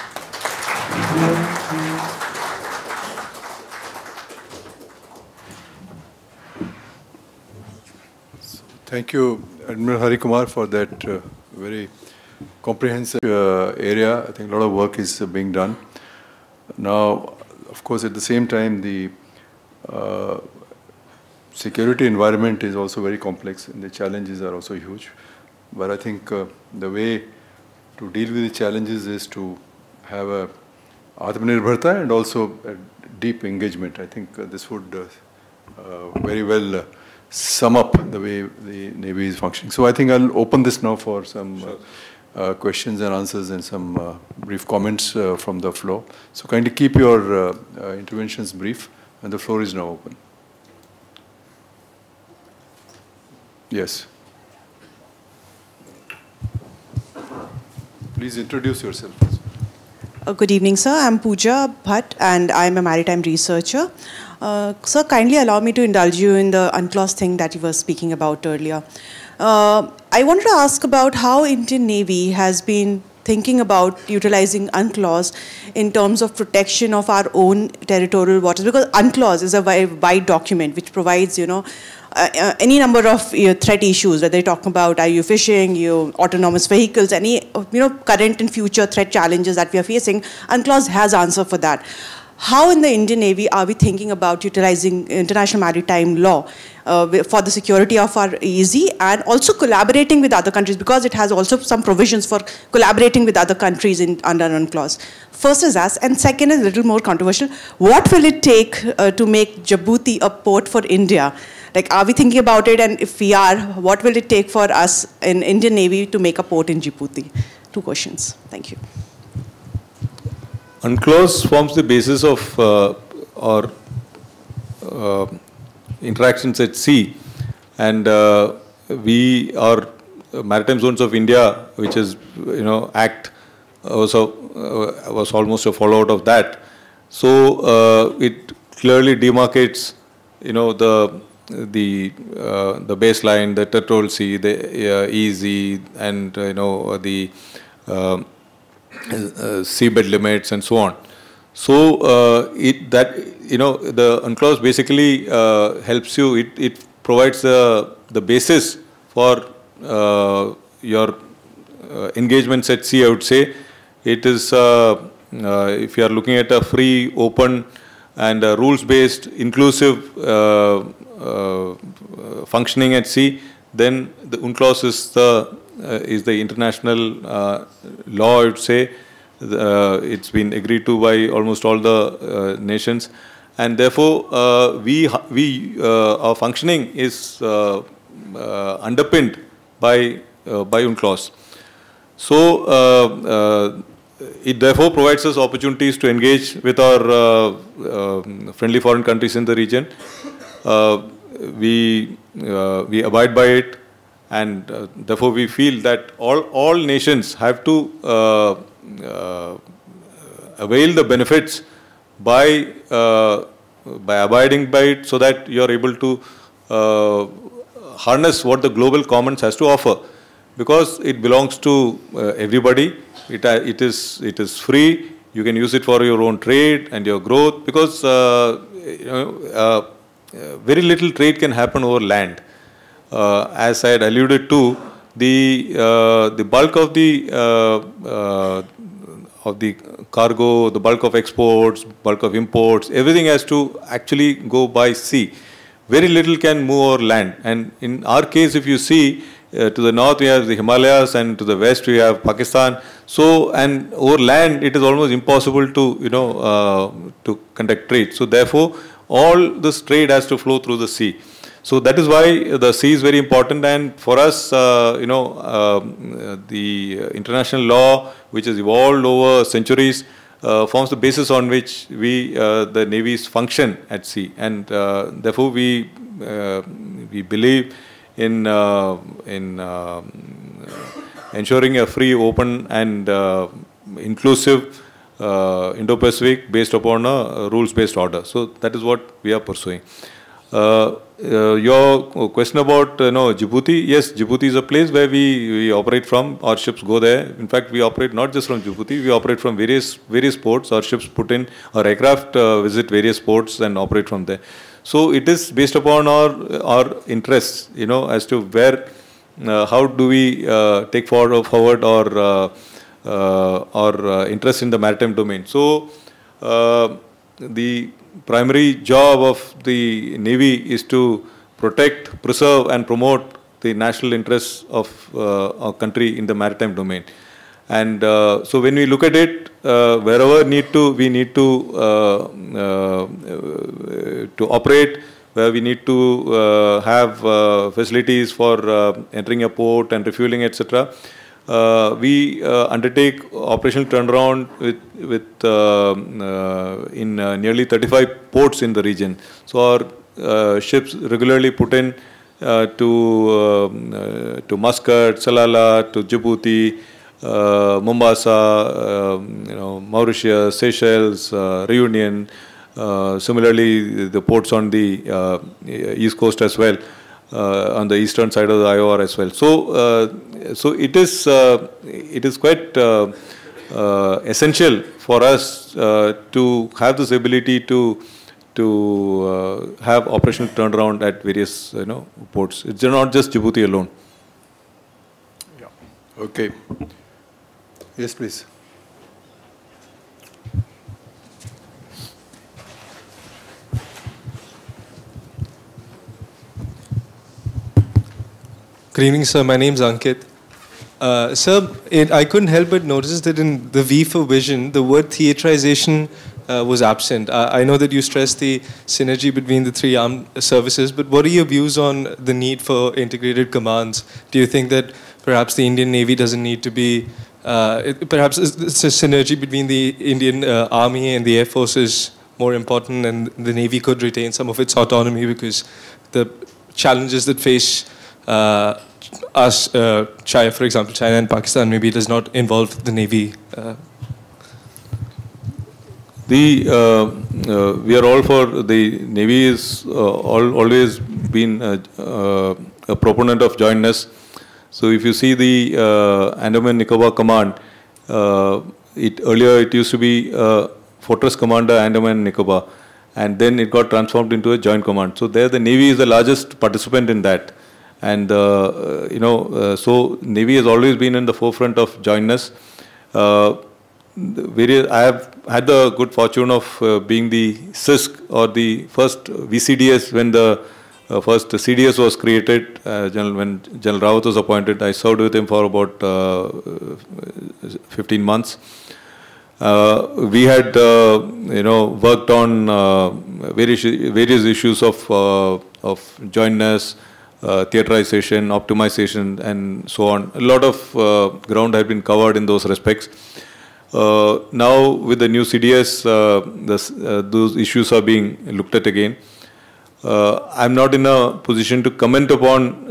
Thank you, Admiral Hari Kumar, for that uh, very comprehensive uh, area. I think a lot of work is uh, being done. Now, of course, at the same time, the uh, security environment is also very complex and the challenges are also huge. But I think uh, the way to deal with the challenges is to have a Atmanirbharta and also deep engagement. I think uh, this would uh, very well sum up the way the Navy is functioning. So I think I'll open this now for some sure. Uh, uh, questions and answers and some uh, brief comments uh, from the floor. So kindly keep your uh, uh, interventions brief and the floor is now open. Yes. Please introduce yourself. good evening, sir. I'm Pooja Bhatt and I'm a maritime researcher. Uh, sir, kindly allow me to indulge you in the UNCLOS thing that you were speaking about earlier. Uh, I wanted to ask about how Indian Navy has been thinking about utilizing UNCLOS in terms of protection of our own territorial waters because UNCLOS is a wide document which provides, you know, uh, uh, any number of you know, threat issues, whether they talk about IU fishing, you autonomous vehicles, any you know current and future threat challenges that we are facing, UNCLOS has answer for that how in the Indian Navy are we thinking about utilizing international maritime law uh, for the security of our EEZ and also collaborating with other countries because it has also some provisions for collaborating with other countries in under UNCLOS. First is us, and second is a little more controversial. What will it take uh, to make Djibouti a port for India? Like, are we thinking about it? And if we are, what will it take for us in Indian Navy to make a port in Djibouti? Two questions. Thank you. UNCLOS forms the basis of uh, our uh, interactions at sea. And uh, we, our maritime zones of India, which is, you know, Act, also uh, was almost a fallout of that. So uh, it clearly demarcates, you know, the the uh, the baseline, the territorial sea, the EEZ, and you know the uh, Uh, uh, seabed limits and so on. So uh, it that you know the UNCLOS basically uh, helps you. It it provides the the basis for uh, your engagements at sea. I would say it is if you are looking at a free, open, and rules-based, inclusive functioning at sea, then the UNCLOS is the uh, is the international uh, law, I would say. Uh, it's been agreed to by almost all the nations. And therefore, we, we our functioning is underpinned by, by UNCLOS. So, it therefore provides us opportunities to engage with our uh, uh, friendly foreign countries in the region. Uh, we, we abide by it and uh, therefore we feel that all, all nations have to uh, uh, avail the benefits by, uh, by abiding by it so that you are able to uh, harness what the global commons has to offer because it belongs to everybody. It, it, is, it is free, You can use it for your own trade and your growth because you know, very little trade can happen over land. Uh, as I had alluded to, the uh, the bulk of the uh, of the cargo, the bulk of exports, bulk of imports, everything has to actually go by sea. Very little can move over land. And in our case, if you see, uh, to the north we have the Himalayas and to the west we have Pakistan. So, and over land it is almost impossible to, you know, uh, to conduct trade. So therefore, all this trade has to flow through the sea. So that is why the sea is very important and for us, uh, you know, um, the international law which has evolved over centuries uh, forms the basis on which we, uh, the navies function at sea and uh, therefore we, uh, we believe in, uh, in ensuring a free, open and inclusive Indo-Pacific based upon a rules-based order. So that is what we are pursuing. Uh, uh, your question about you know Djibouti, yes, Djibouti is a place where we, we operate from. Our ships go there. In fact, we operate not just from Djibouti. We operate from various various ports. Our ships put in our aircraft uh, visit various ports and operate from there. So it is based upon our our interests, you know, as to where, uh, how do we uh, take forward forward our uh, our interest in the maritime domain. So the primary job of the Navy is to protect, preserve and promote the national interests of uh, our country in the maritime domain. And uh, so when we look at it, uh, wherever need to, we need to uh, uh, to operate, where we need to uh, have facilities for entering a port and refueling, etc uh, we uh, undertake operational turnaround with, with uh, uh in uh, nearly 35 ports in the region. So our uh, ships regularly put in to to Muscat, Salalah, to Djibouti, Mombasa, um, you know, Mauritius, Seychelles, Reunion. similarly, the ports on the east coast as well Uh, on the eastern side of the IOR as well. So, uh, so it is uh, it is quite uh, uh, essential for us to have this ability to to have operational turnaround at various you know ports. It's not just Djibouti alone. Yeah. Okay. Yes, please. Good evening, sir. My name is Ankit. Uh, sir, it, I couldn't help but notice that in the V for vision, the word theatrization uh, was absent. I, I, know that you stressed the synergy between the three armed services, but what are your views on the need for integrated commands? Do you think that perhaps the Indian Navy doesn't need to be, uh, it, perhaps it's a synergy between the Indian uh, Army and the Air Force is more important and the Navy could retain some of its autonomy because the challenges that face uh, us, uh, China, for example, China and Pakistan, maybe does not involve the Navy. Uh. The uh, uh, we are all for the Navy is uh, all, always been a proponent of jointness. So if you see the Andaman Nicobar Command, it earlier it used to be Fortress Commander Andaman Nicobar, and then it got transformed into a joint command. So there, the Navy is the largest participant in that. And, uh, you know, uh, so Navy has always been in the forefront of jointness. Uh, various, I have had the good fortune of being the CISC or the first VCDS when the uh, first CDS was created uh, General, when General Rawat was appointed. I served with him for about uh, 15 months. we had, you know, worked on various various issues of of jointness, uh, optimization, and so on. A lot of uh, ground has been covered in those respects. Uh, now, with the new CDS, uh, those issues are being looked at again. I'm not in a position to comment upon,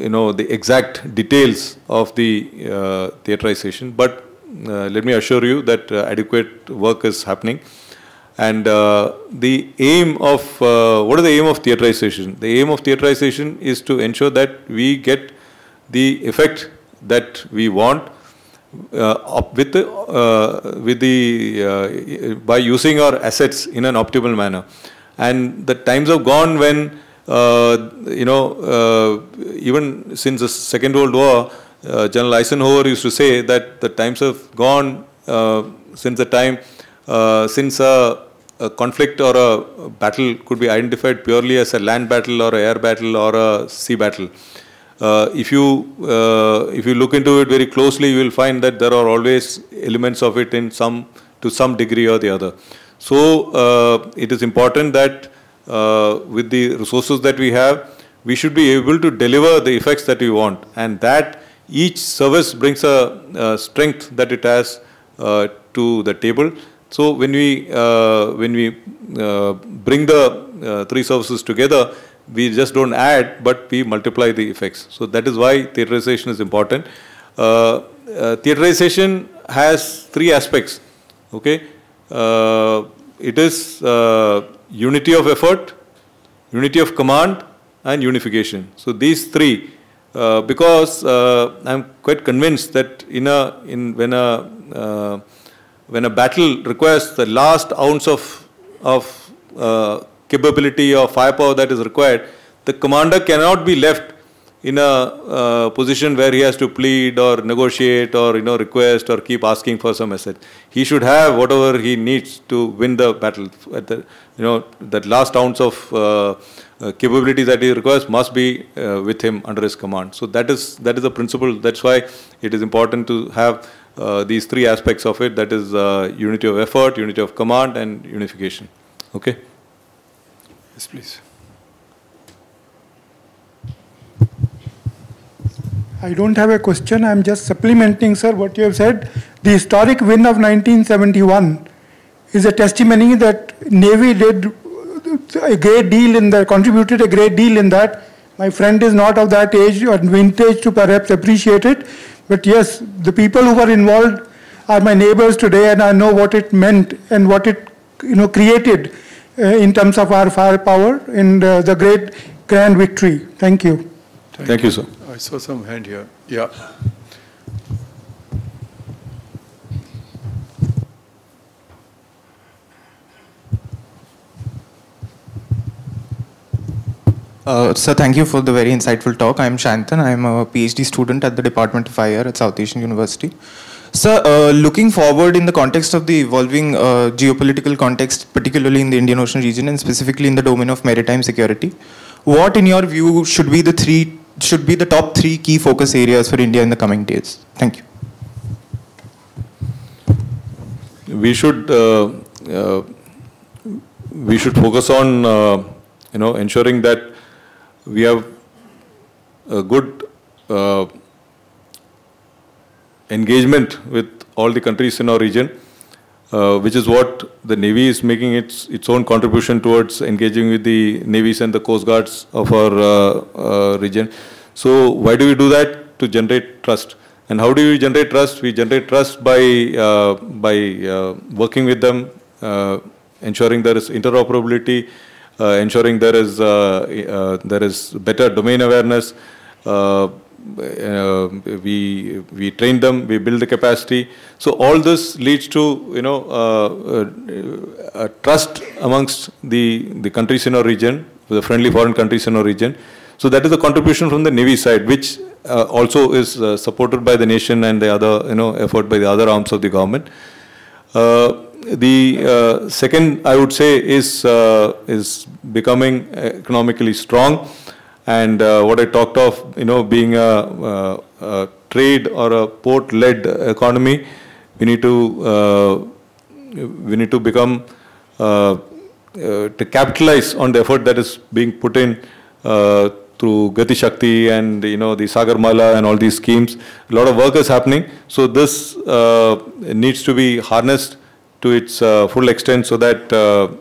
you know, the exact details of the theaterization, but let me assure you that adequate work is happening. And uh, the aim of, uh, what is the aim of theaterization? The aim of theaterization is to ensure that we get the effect that we want uh, with the, uh, with the uh, by using our assets in an optimal manner. And the times have gone when uh, you know even since the Second World War, General Eisenhower used to say that the times have gone since the time since a, a conflict or a battle could be identified purely as a land battle or air battle or a sea battle. Uh, if you uh, if you look into it very closely, you will find that there are always elements of it in some to some degree or the other. So uh, it is important that uh, with the resources that we have, we should be able to deliver the effects that we want, and that each service brings a, a strength that it has uh, to the table. So when we uh, when we bring the three services together, we just don't add, but we multiply the effects. So that is why theaterization is important. Uh, uh, theaterization has three aspects. Okay, uh, it is uh, unity of effort, unity of command, and unification. So these three, uh, because uh, I'm quite convinced that in a in when a when a battle requires the last ounce of of capability or firepower that is required, the commander cannot be left in a uh, position where he has to plead or negotiate or you know request or keep asking for some asset. He should have whatever he needs to win the battle. At the, you know that last ounce of uh, uh, capability that he requires must be uh, with him under his command. So that is that is the principle. That's why it is important to have uh, these three aspects of it. That is uh, unity of effort, unity of command, and unification. Okay. Yes, please. I don't have a question. I'm just supplementing, sir, what you have said. The historic win of 1971 is a testimony that Navy did a great deal in that, contributed a great deal in that. My friend is not of that age or vintage to perhaps appreciate it. But yes, the people who were involved are my neighbors today, and I know what it meant and what it you know created uh, in terms of our firepower and uh, the great grand victory. Thank you. Thank, Thank you. you, sir. I saw some hand here. Yeah. Uh, sir, thank you for the very insightful talk. I'm Shantan. I'm a PhD student at the Department of IR at South Asian University. Sir, uh, looking forward in the context of the evolving uh, geopolitical context, particularly in the Indian Ocean region and specifically in the domain of maritime security, what, in your view, should be the three should be the top three key focus areas for India in the coming days? Thank you. We should uh, uh we should focus on uh, you know ensuring that we have a good uh, engagement with all the countries in our region, uh, which is what the Navy is making its, its own contribution towards engaging with the navies and the coast guards of our uh, uh, region. So why do we do that? To generate trust. And how do we generate trust? We generate trust by, uh, by uh, working with them, ensuring there is interoperability, ensuring there is, there is better domain awareness, uh, we we train them, we build the capacity. So all this leads to you know uh, uh, trust amongst the the countries in our region, the friendly foreign countries in our region. So that is the contribution from the Navy side, which uh, also is uh, supported by the nation and the other you know effort by the other arms of the government. Uh, the second, I would say, is is becoming economically strong. And uh, what I talked of, you know, being a, a, trade or a port-led economy, we need to uh, we need to become uh, uh, to capitalize on the effort that is being put in uh, through Gati Shakti and you know the Sagarmala and all these schemes. A lot of work is happening. So this uh, needs to be harnessed to its full extent so that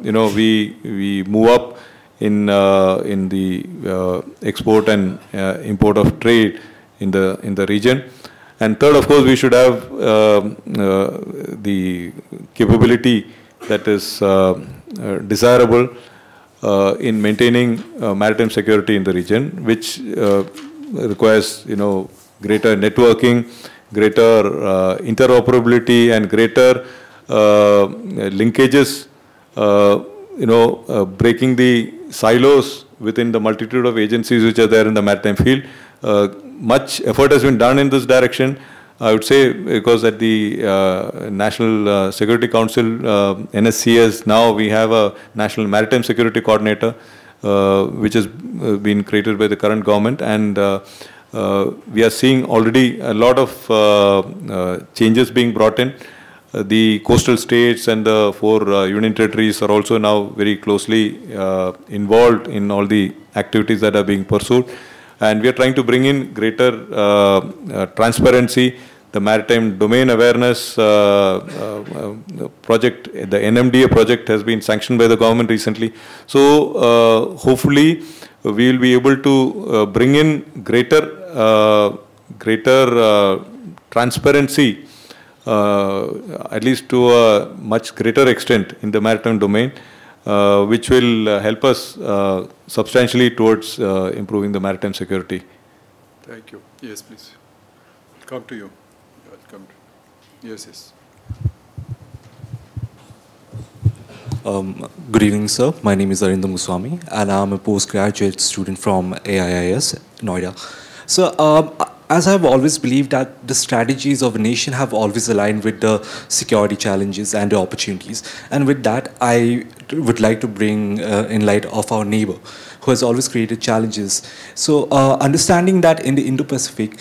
you know we we move up in uh, in the uh, export and uh, import of trade in the in the region. And third, of course, we should have the capability that is desirable in maintaining maritime security in the region, which requires you know greater networking, greater uh, interoperability and greater uh, linkages, uh, you know, uh, breaking the silos within the multitude of agencies which are there in the maritime field. Uh, much effort has been done in this direction. I would say because at the uh, National uh, Security Council, uh, NSCS, now we have a National Maritime Security Coordinator, uh, which has uh, been created by the current government. And uh, uh, we are seeing already a lot of uh, uh, changes being brought in. The coastal states and the four uh, union territories are also now very closely uh, involved in all the activities that are being pursued. And we are trying to bring in greater uh, uh, transparency, the maritime domain awareness project, the NMDA project has been sanctioned by the government recently. So hopefully we will be able to bring in greater, greater transparency at least to a much greater extent in the maritime domain, uh, which will uh, help us uh, substantially towards uh, improving the maritime security. Thank you. Yes, please. Come to you. Welcome. Yes, yes. Um, good evening, sir. My name is Arindam Goswami, and I'm a postgraduate student from AIIS, Noida. So, um, as I've always believed that the strategies of a nation have always aligned with the security challenges and the opportunities, and with that, I would like to bring uh, in light of our neighbor, who has always created challenges. So, uh, understanding that in the Indo-Pacific,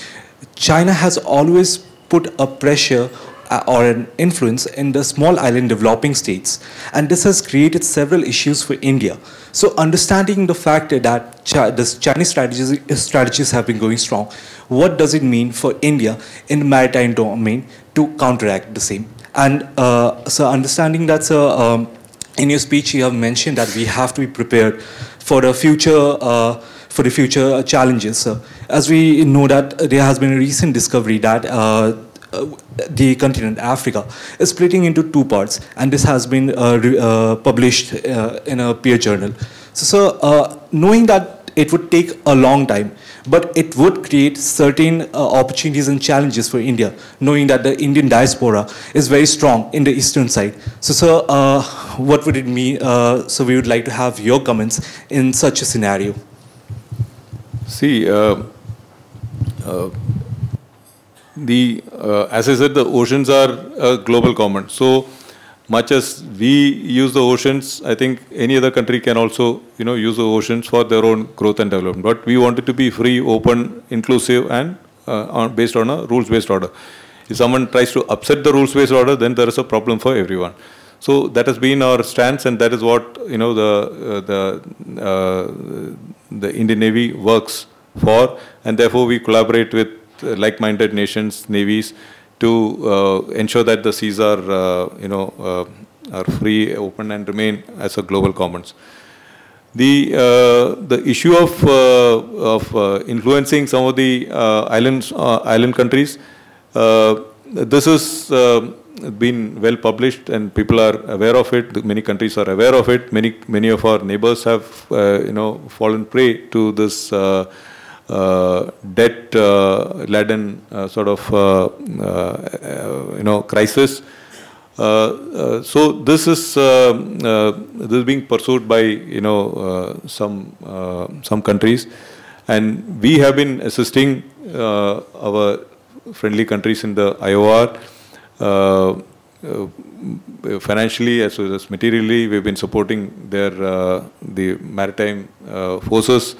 China has always put a pressure uh, or an influence in the small island developing states. And this has created several issues for India. So understanding the fact that Chi- the Chinese strategies, strategies have been going strong, what does it mean for India in the maritime domain to counteract the same? And uh, so understanding that, sir, um, in your speech you have mentioned that we have to be prepared for the future uh, for the future challenges. So, as we know that there has been a recent discovery that uh, the continent Africa is splitting into two parts, and this has been uh, uh, published uh, in a peer journal. So, so uh, knowing that it would take a long time, but it would create certain uh, opportunities and challenges for India, knowing that the Indian diaspora is very strong in the eastern side. So, sir, uh, what would it mean? Uh, so, we would like to have your comments in such a scenario. See, uh, uh, the uh, as I said, the oceans are a global common. So much as we use the oceans, I think any other country can also, you know, use the oceans for their own growth and development. But we want it to be free, open, inclusive, and uh, on, based on a rules-based order. If someone tries to upset the rules-based order, then there is a problem for everyone. So that has been our stance, and that is what you know the uh, the uh, the Indian Navy works for, and therefore we collaborate with uh, like-minded nations, navies, to uh, ensure that the seas are uh, you know uh, are free, open, and remain as a global commons. The the issue of of influencing some of the islands island countries, this has uh, been well published and people are aware of it. Many countries are aware of it. Many many of our neighbors have uh, you know fallen prey to this. Uh, debt-laden uh, sort of uh, uh, you know crisis. Uh, uh, so this is uh, uh, this is being pursued by you know uh, some uh, some countries, and we have been assisting uh, our friendly countries in the IOR. Uh, uh, financially as well as materially, we've been supporting their uh, the maritime uh, forces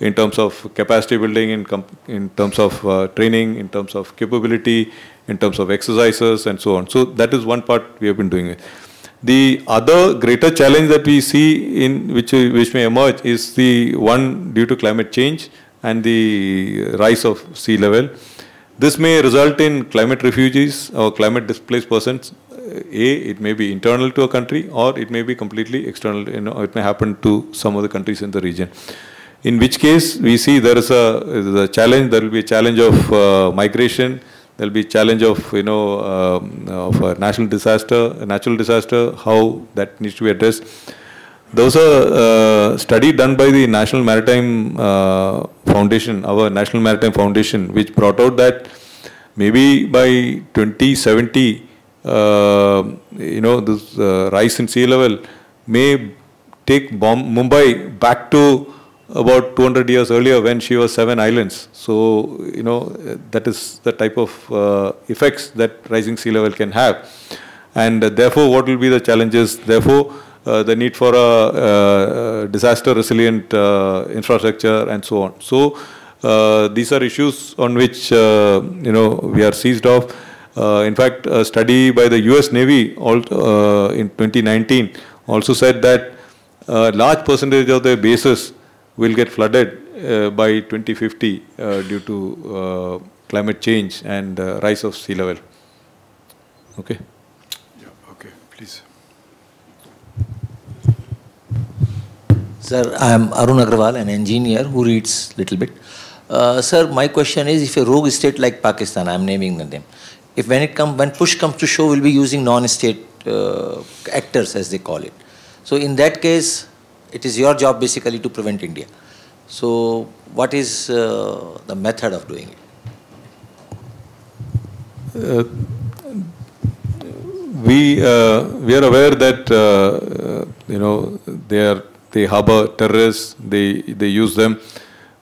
in terms of capacity building, in, in terms of uh, training, in terms of capability, in terms of exercises, and so on. So that is one part we have been doing. It. The other greater challenge that we see in which which may emerge is the one due to climate change and the rise of sea level. This may result in climate refugees or climate displaced persons. A, it may be internal to a country, or it may be completely external. You know, it may happen to some of the countries in the region in which case we see there is a, a challenge, there will be a challenge of uh, migration, there will be challenge of, you know, um, of a national disaster, a natural disaster, how that needs to be addressed. There was a uh, study done by the National Maritime uh, Foundation, our National Maritime Foundation, which brought out that Maybe by 2070, uh, you know, this uh, rise in sea level may take Mumbai back to about 200 years earlier when she was seven islands. So, you know, that is the type of uh, effects that rising sea level can have. And uh, therefore, what will be the challenges? Therefore, uh, the need for a, uh, disaster resilient uh, infrastructure and so on. So, uh, these are issues on which, uh, you know, we are seized of. Uh, in fact, a study by the US Navy all, uh, in 2019 also said that a large percentage of their bases will get flooded uh, by 2050 uh, due to uh, climate change and uh, rise of sea level. Okay. Yeah, okay, please. Sir, I am Arun Agrawal, an engineer who reads little bit. Uh, sir, my question is, if a rogue state like Pakistan, I am naming them, if when it come, when push comes to show, we'll be using non-state uh, actors, as they call it. So in that case, it is your job basically to prevent India. So what is uh, the method of doing it? Uh, we uh, we are aware that uh, uh, you know they are they harbor terrorists. They they use them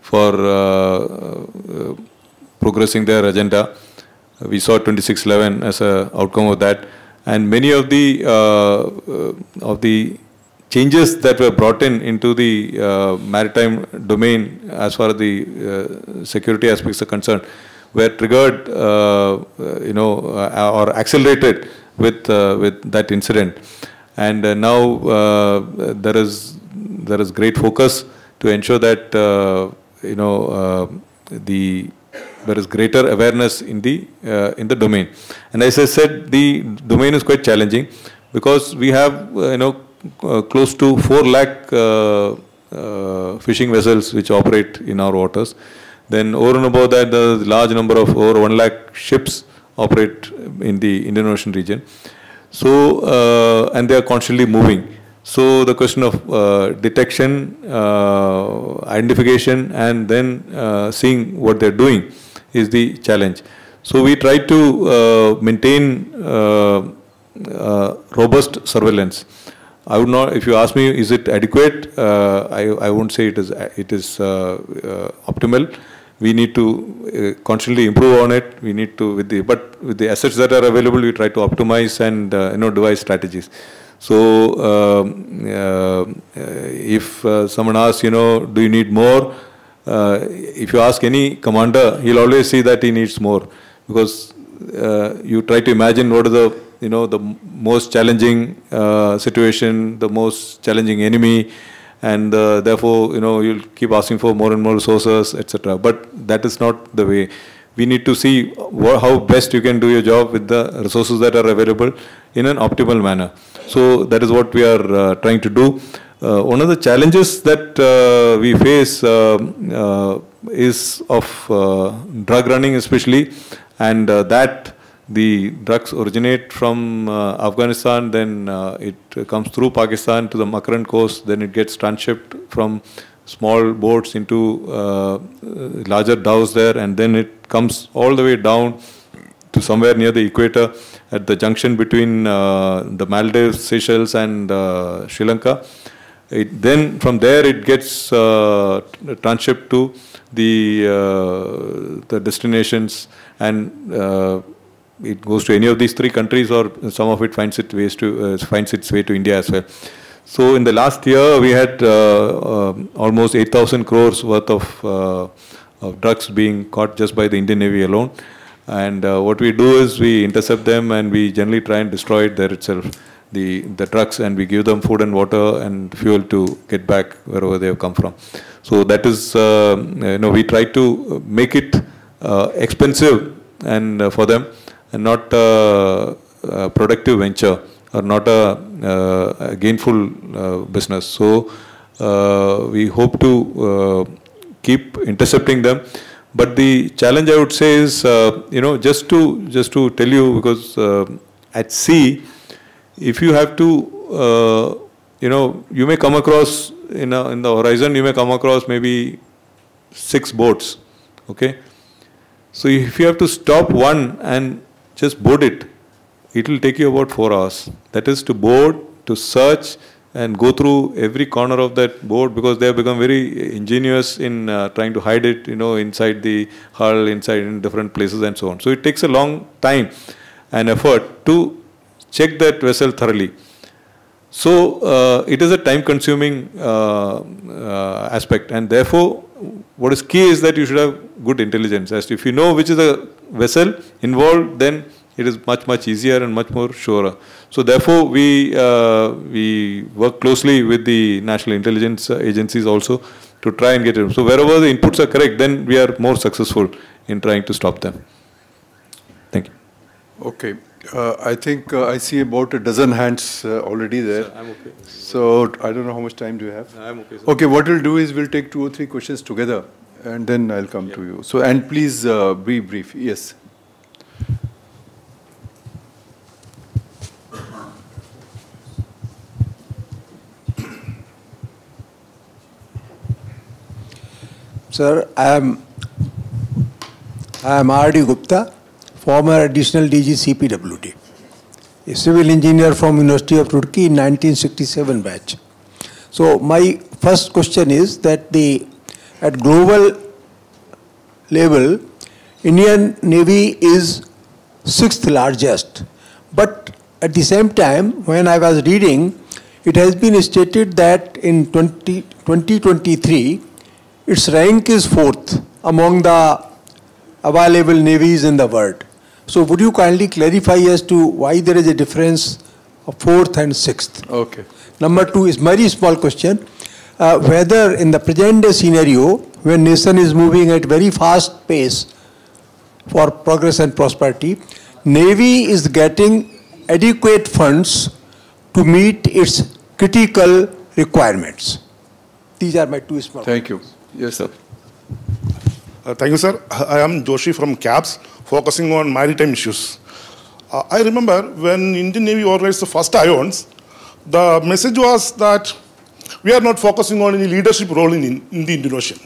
for uh, progressing their agenda. We saw 2611 as a outcome of that, and many of the of the changes that were brought in into the uh, maritime domain as far as the uh, security aspects are concerned were triggered, uh, uh, you know, uh, or accelerated with with that incident, and now there is there is great focus to ensure that you know the there is greater awareness in the uh, in the domain, and as I said, the domain is quite challenging because we have uh, you know close to four lakh uh, uh, fishing vessels which operate in our waters. Then over and above that, the large number of over 1 lakh ships operate in the Indian Ocean region. So, uh, and they are constantly moving. So the question of uh, detection, uh, identification, and then uh, seeing what they're doing is the challenge. So we try to uh, maintain uh, uh, robust surveillance. I would not, if you ask me, is it adequate? Uh, I, I won't say it is, it is uh, uh, optimal. We need to uh, constantly improve on it. We need to, with the, but with the assets that are available, we try to optimize and, uh, you know, devise strategies. So, um, uh, if someone asks, you know, do you need more? If you ask any commander, he'll always say that he needs more because uh, you try to imagine what is the you know the most challenging uh, situation, the most challenging enemy, and uh, therefore you know you'll keep asking for more and more resources, etc. But that is not the way. We need to see how best you can do your job with the resources that are available in an optimal manner. So that is what we are uh, trying to do. Uh, one of the challenges that uh, we face um, is of drug running, especially, and uh, that the drugs originate from uh, Afghanistan, then uh, it comes through Pakistan to the Makran coast, then it gets transshipped from small boats into uh, larger dhows there, and then it comes all the way down to somewhere near the equator at the junction between uh, the Maldives, Seychelles, and uh, Sri Lanka. It, then from there it gets transshipped to the the destinations and uh, it goes to any of these three countries or some of it finds its ways to uh, finds its way to India as well. So in the last year we had uh, um almost 8,000 crores worth of, uh, of drugs being caught just by the Indian Navy alone. And uh, what we do is we intercept them and we generally try and destroy it there itself, the, the trucks, and we give them food and water and fuel to get back wherever they have come from. So that is, uh, you know, we try to make it uh, expensive and uh, for them and not uh, a productive venture or not a, uh, a gainful uh, business. So uh, we hope to uh, keep intercepting them. But the challenge I would say is, uh, you know, just to just to tell you because uh, at sea, if you have to, uh, you know, you may come across in a, in the horizon, you may come across maybe six boats, okay. So if you have to stop one and just board it, it will take you about four hours. That is to board, to search, and go through every corner of that board because they have become very ingenious in uh, trying to hide it, you know, inside the hull, inside in different places and so on. So it takes a long time and effort to check that vessel thoroughly. So uh, it is a time-consuming uh, uh, aspect, and therefore, what is key is that you should have good intelligence. As if you know which is the vessel involved, then it is much much easier and much more surer. So therefore, we uh, we work closely with the national intelligence agencies also to try and get it. So wherever the inputs are correct, then we are more successful in trying to stop them. Thank you. Okay. Uh, I think uh, I see about a dozen hands uh, already there. Sir, I'm okay. So I don't know how much time do you have? I'm okay, sir. Okay, what we'll do is we'll take two or three questions together and then I'll come to you. So, and please uh, be brief. Yes. Sir, I am I am R.D. Gupta, former additional DG CPWD, a civil engineer from University of Roorkee in 1967 batch. So my first question is that the at global level, Indian Navy is sixth largest, but at the same time, when I was reading, it has been stated that in 20, 2023, its rank is fourth among the available navies in the world. So would you kindly clarify as to why there is a difference of fourth and sixth? Okay. Number two is very small question. Uh, whether in the present day scenario, when nation is moving at very fast pace for progress and prosperity, Navy is getting adequate funds to meet its critical requirements. These are my two small Thank you. Yes, sir. Uh, thank you, sir. I am Joshi from CAPS, focusing on maritime issues. Uh, I remember when Indian Navy organized the first IONS, the message was that we are not focusing on any leadership role in, in the Indian Ocean.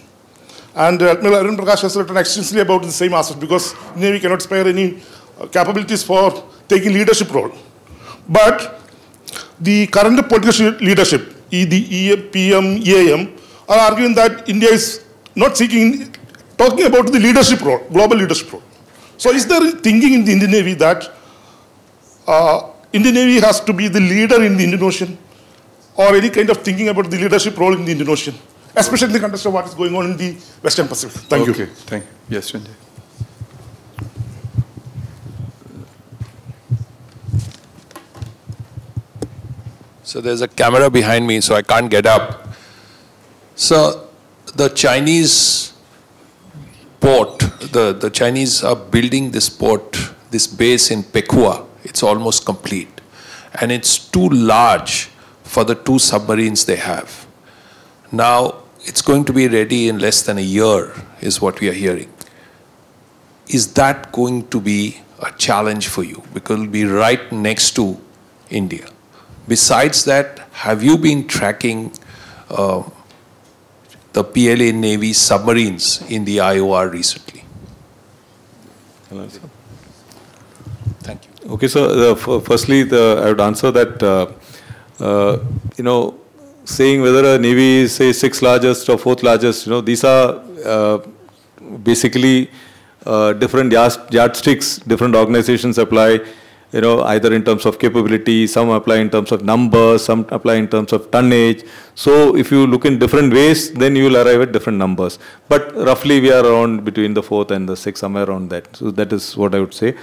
And uh, Admiral Arun Prakash has written extensively about the same aspect because Navy cannot spare any uh, capabilities for taking leadership role. But the current political leadership, E- the PM, EAM, are arguing that India is not seeking, talking about the leadership role, global leadership role. So is there thinking in the Indian Navy that uh, Indian Navy has to be the leader in the Indian Ocean or any kind of thinking about the leadership role in the Indian Ocean, especially in the context of what is going on in the Western Pacific? Thank okay. you. Thank you. Yes, Sanjay. So there's a camera behind me, so I can't get up. So the Chinese port, the, the Chinese are building this port, this base in Pekua. It's almost complete. And it's too large for the two submarines they have. Now, it's going to be ready in less than a year, is what we are hearing. Is that going to be a challenge for you? Because it'll be right next to India. Besides that, have you been tracking uh, the PLA Navy submarines in the IOR recently? Thank you. Okay, so uh, f- firstly, the, I would answer that, uh, uh, you know, saying whether a navy is, say, sixth largest or fourth largest, you know, these are uh, basically uh, different yard- yardsticks, different organizations apply, you know, either in terms of capability, some apply in terms of numbers, some apply in terms of tonnage. So if you look in different ways, then you will arrive at different numbers. But roughly we are around between the fourth and the sixth, somewhere around that. So that is what I would say.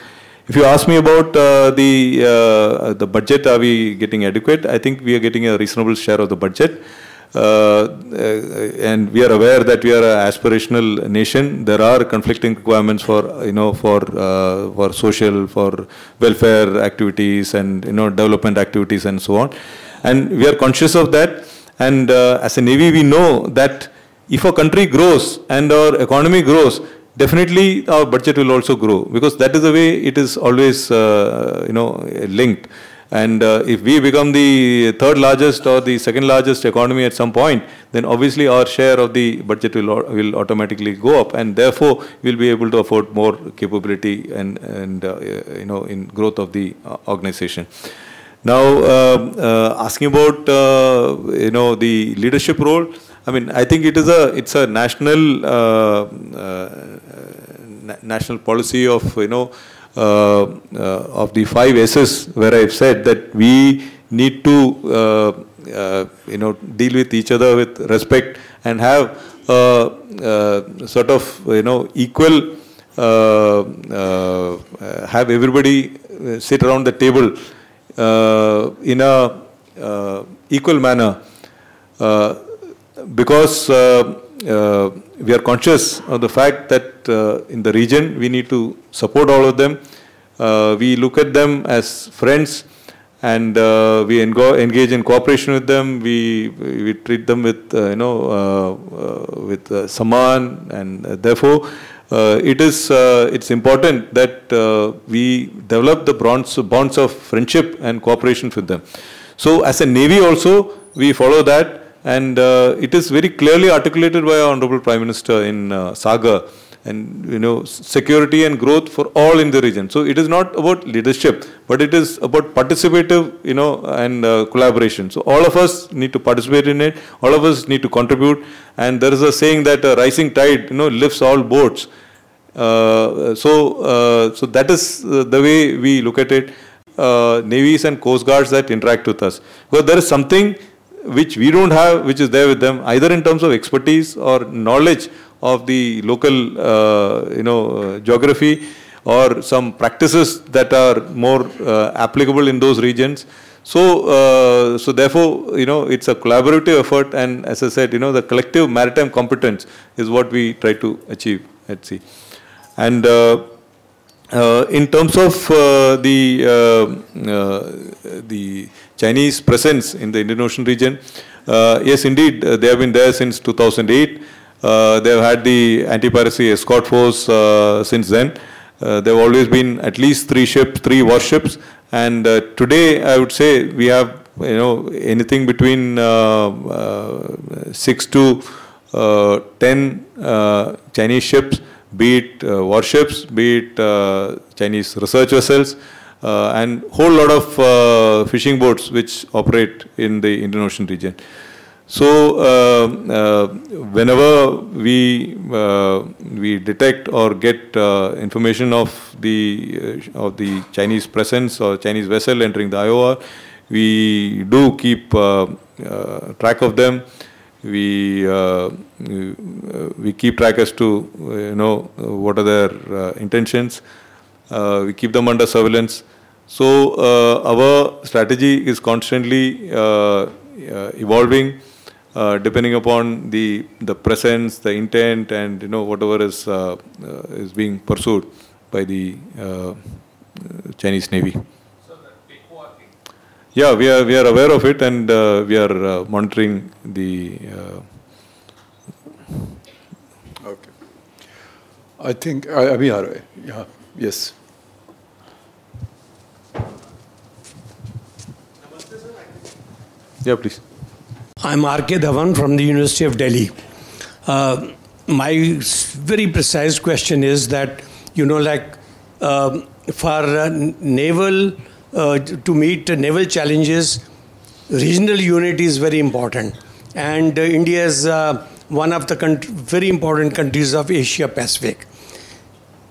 If you ask me about uh, the uh, the budget, are we getting adequate? I think we are getting a reasonable share of the budget. Uh, uh, and we are aware that we are an aspirational nation. There are conflicting requirements for you know for uh, for social, for welfare activities, and you know development activities, and so on. And we are conscious of that. And as a navy, we know that if a country grows and our economy grows, definitely our budget will also grow because that is the way it is always uh, you know linked And uh, if we become the third largest or the second largest economy at some point, then obviously our share of the budget will, will automatically go up, and therefore we'll be able to afford more capability and, and uh, you know in growth of the uh, organization. Now, uh, uh, asking about uh, you know the leadership role, I mean, I think it is a it's a national na national policy of you know uh, uh, Uh, uh, of the five S's where I've said that we need to uh, uh you know deal with each other with respect and have sort of you know equal have everybody sit around the table in a equal manner because uh, we are conscious of the fact that uh, in the region we need to support all of them. Uh, we look at them as friends and uh, we engage in cooperation with them. We, we treat them with, uh, you know, uh, with Samman and therefore it is, it's important that we develop the bonds, bonds of friendship and cooperation with them. So as a Navy also, we follow that and uh, it is very clearly articulated by our Honorable Prime Minister in uh, SAGAR and you know security and growth for all in the region. So it is not about leadership, but it is about participative, you know, and uh, collaboration. So all of us need to participate in it. All of us need to contribute. And there is a saying that a rising tide, you know, lifts all boats. Uh, so uh, so that is uh, the way we look at it. navies and coast guards that interact with us, because there is something which we don't have, which is there with them, either in terms of expertise or knowledge of the local, uh, you know, uh, geography or some practices that are more uh, applicable in those regions. So, uh, so therefore, you know, it's a collaborative effort, and as I said, you know, the collective maritime competence is what we try to achieve at sea. And uh, uh, in terms of the the Chinese presence in the Indian Ocean region. Uh, yes, indeed, uh, they have been there since 2008. Uh, they have had the anti-piracy escort force uh, since then. Uh, there have always been at least three ships, three warships, and uh, today I would say we have you know anything between six to ten Chinese ships, be it warships, be it Chinese research vessels, uh, and whole lot of uh, fishing boats which operate in the Indian Ocean region. So uh, uh, whenever we uh, we detect or get uh, information of the of the Chinese presence or Chinese vessel entering the IOR, we do keep track of them. We we keep track as to you know what are their intentions. Uh, we keep them under surveillance. So uh, our strategy is constantly uh, evolving. Uh, depending upon the the presence, the intent, and you know whatever is uh, uh, is being pursued by the Chinese Navy. Yeah, we are we are aware of it, and we are monitoring the. okay. I think I, we are. Yeah. Yes. Yeah, please. I'm R.K. Dhawan from the University of Delhi. Uh, my very precise question is that, you know, like uh, for uh, naval, uh, to meet naval challenges, regional unity is very important. And uh, India is uh, one of the very important countries of Asia Pacific.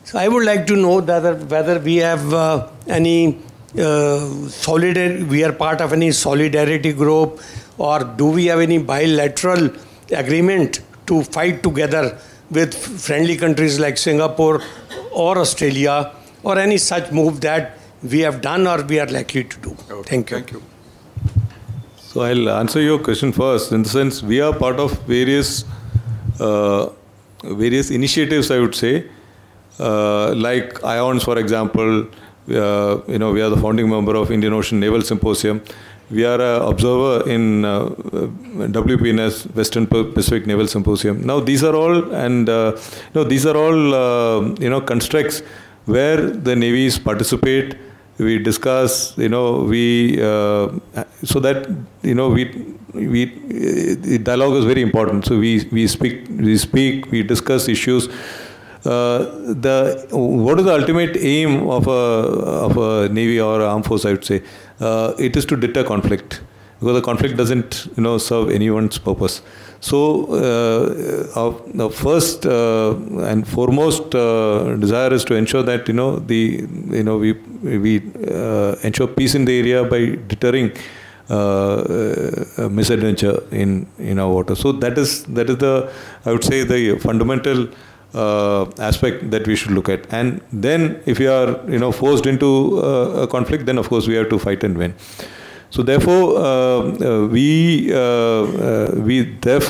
So I would like to know whether, whether we have uh, any uh, solidarity, we are part of any solidarity group or do we have any bilateral agreement to fight together with friendly countries like Singapore or Australia or any such move that we have done or we are likely to do. Okay, thank you. Thank you. So I'll answer your question first. In the sense, we are part of various uh, various initiatives, I would say, uh, like IONS, for example, uh, you know, we are the founding member of Indian Ocean Naval Symposium. We are an observer in uh, WPNS, Western Pacific Naval Symposium. Now, these are all, and uh, you know, these are all, uh, you know, constructs where the navies participate we discuss, you know, we, uh, so that, you know, we, we, uh, dialogue is very important. So we, we speak, we speak, we discuss issues. Uh, the what is the ultimate aim of a of a navy or armed force? I would say uh, it is to deter conflict because the conflict doesn't you know serve anyone's purpose. So uh, our, the first uh, and foremost uh, desire is to ensure that you know the you know we we uh, ensure peace in the area by deterring uh, misadventure in in our water. So that is that is the I would say the fundamental. Uh, aspect that we should look at and then if you are you know forced into uh, a conflict then of course we have to fight and win so therefore, uh, uh, we uh, we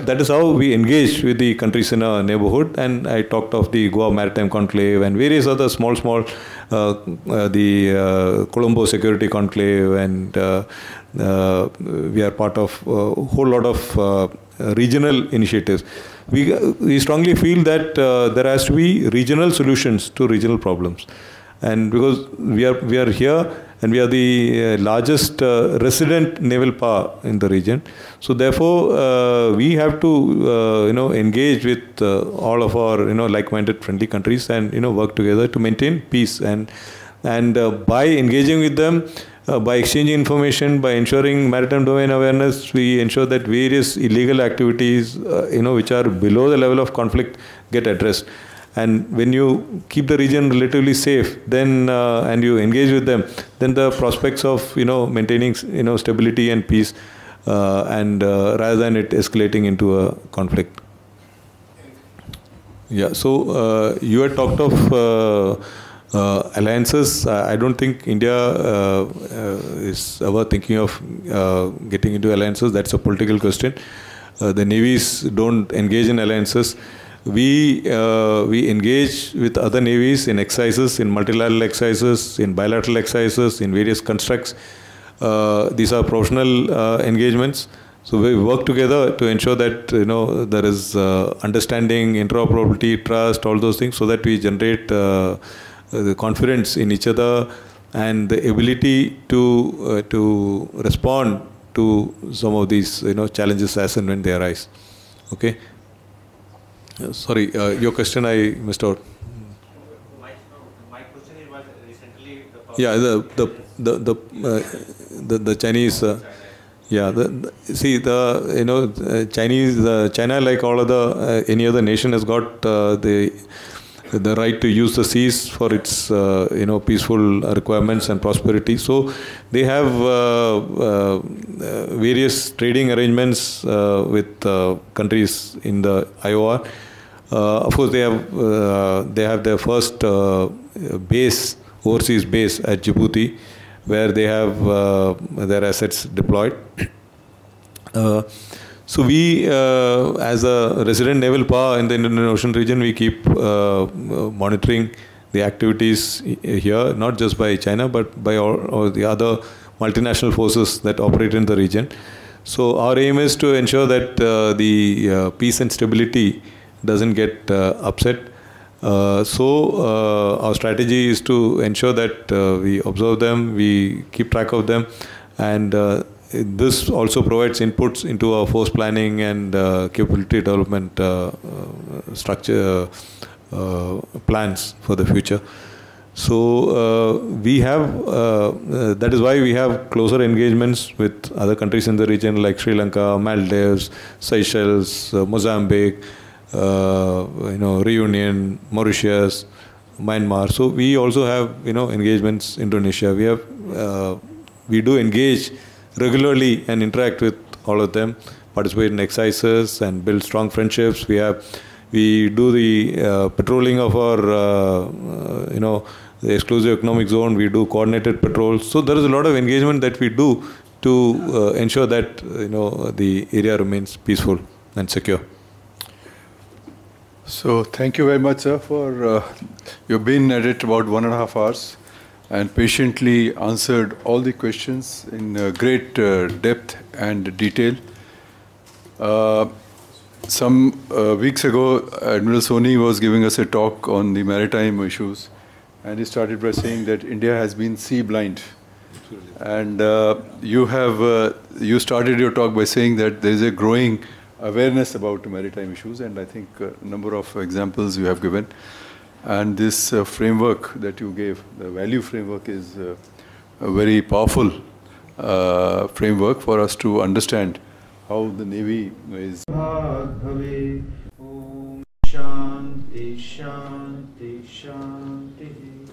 that is how we engage with the countries in our neighborhood. And I talked of the Goa Maritime Conclave and various other small small the Colombo Security Conclave, and we are part of a whole lot of regional initiatives. We, we strongly feel that uh, there has to be regional solutions to regional problems. And because we are, we are here and we are the uh, largest uh, resident naval power in the region. So therefore, uh, we have to you know engage with all of our you know like-minded friendly countries and you know work together to maintain peace and and by engaging with them. Uh, by exchanging information, by ensuring maritime domain awareness, we ensure that various illegal activities, uh, you know, which are below the level of conflict, get addressed. And when you keep the region relatively safe, then uh, and you engage with them, then the prospects of you know maintaining you know stability and peace, uh, and uh, rather than it escalating into a conflict. Yeah. So uh, you had talked of. Uh, uh, alliances, I don't think India is ever thinking of getting into alliances. That's a political question. the navies don't engage in alliances we uh, we engage with other navies in exercises, in multilateral exercises, in bilateral exercises, in various constructs. Uh, these are professional uh, engagements. So we work together to ensure that you know there is uh, understanding, interoperability, trust, all those things, so that we generate uh, the confidence in each other and the ability to uh, to respond to some of these you know challenges as and when they arise. Okay. Uh, sorry, uh, your question I missed out. Yeah, the the the the uh, the, the, Chinese. Uh, yeah, the, the, see the you know uh, Chinese uh, China like all other any other nation has got the the right to use the seas for its you know peaceful requirements and prosperity. So they have various trading arrangements with countries in the IOR uh, of course, they have uh, they have their first uh, base, overseas base at Djibouti, where they have their assets deployed. So we, uh, as a resident naval power in the Indian Ocean region, we keep uh, monitoring the activities here, not just by China, but by all, all, the other multinational forces that operate in the region. So our aim is to ensure that uh, the peace and stability doesn't get uh, upset. Uh, so uh, our strategy is to ensure that we observe them, we keep track of them, and this also provides inputs into our force planning and capability development structure plans for the future. So uh, we have, uh, uh, that is why we have closer engagements with other countries in the region like Sri Lanka, Maldives, Seychelles, Mozambique, uh, you know, Reunion, Mauritius, Myanmar. So we also have, you know, engagements in Indonesia. We have, uh, we do engage regularly and interact with all of them, participate in exercises and build strong friendships. We have, we do the uh, patrolling of our, uh, uh, you know, the exclusive economic zone. We do coordinated patrols. So there is a lot of engagement that we do to ensure that, you know, the area remains peaceful and secure. So thank you very much, sir, for uh, you've been at it about one and a half hours and patiently answered all the questions in uh, great uh, depth and detail. Uh, some uh, weeks ago, Admiral Soni was giving us a talk on the maritime issues, and he started by saying that India has been sea blind. And uh, you have you started your talk by saying that there is a growing awareness about maritime issues, and I think a number of examples you have given. And this uh, framework that you gave, the value framework, is uh, a very powerful uh, framework for us to understand how the Navy is. Shanti, Shanti, Shanti.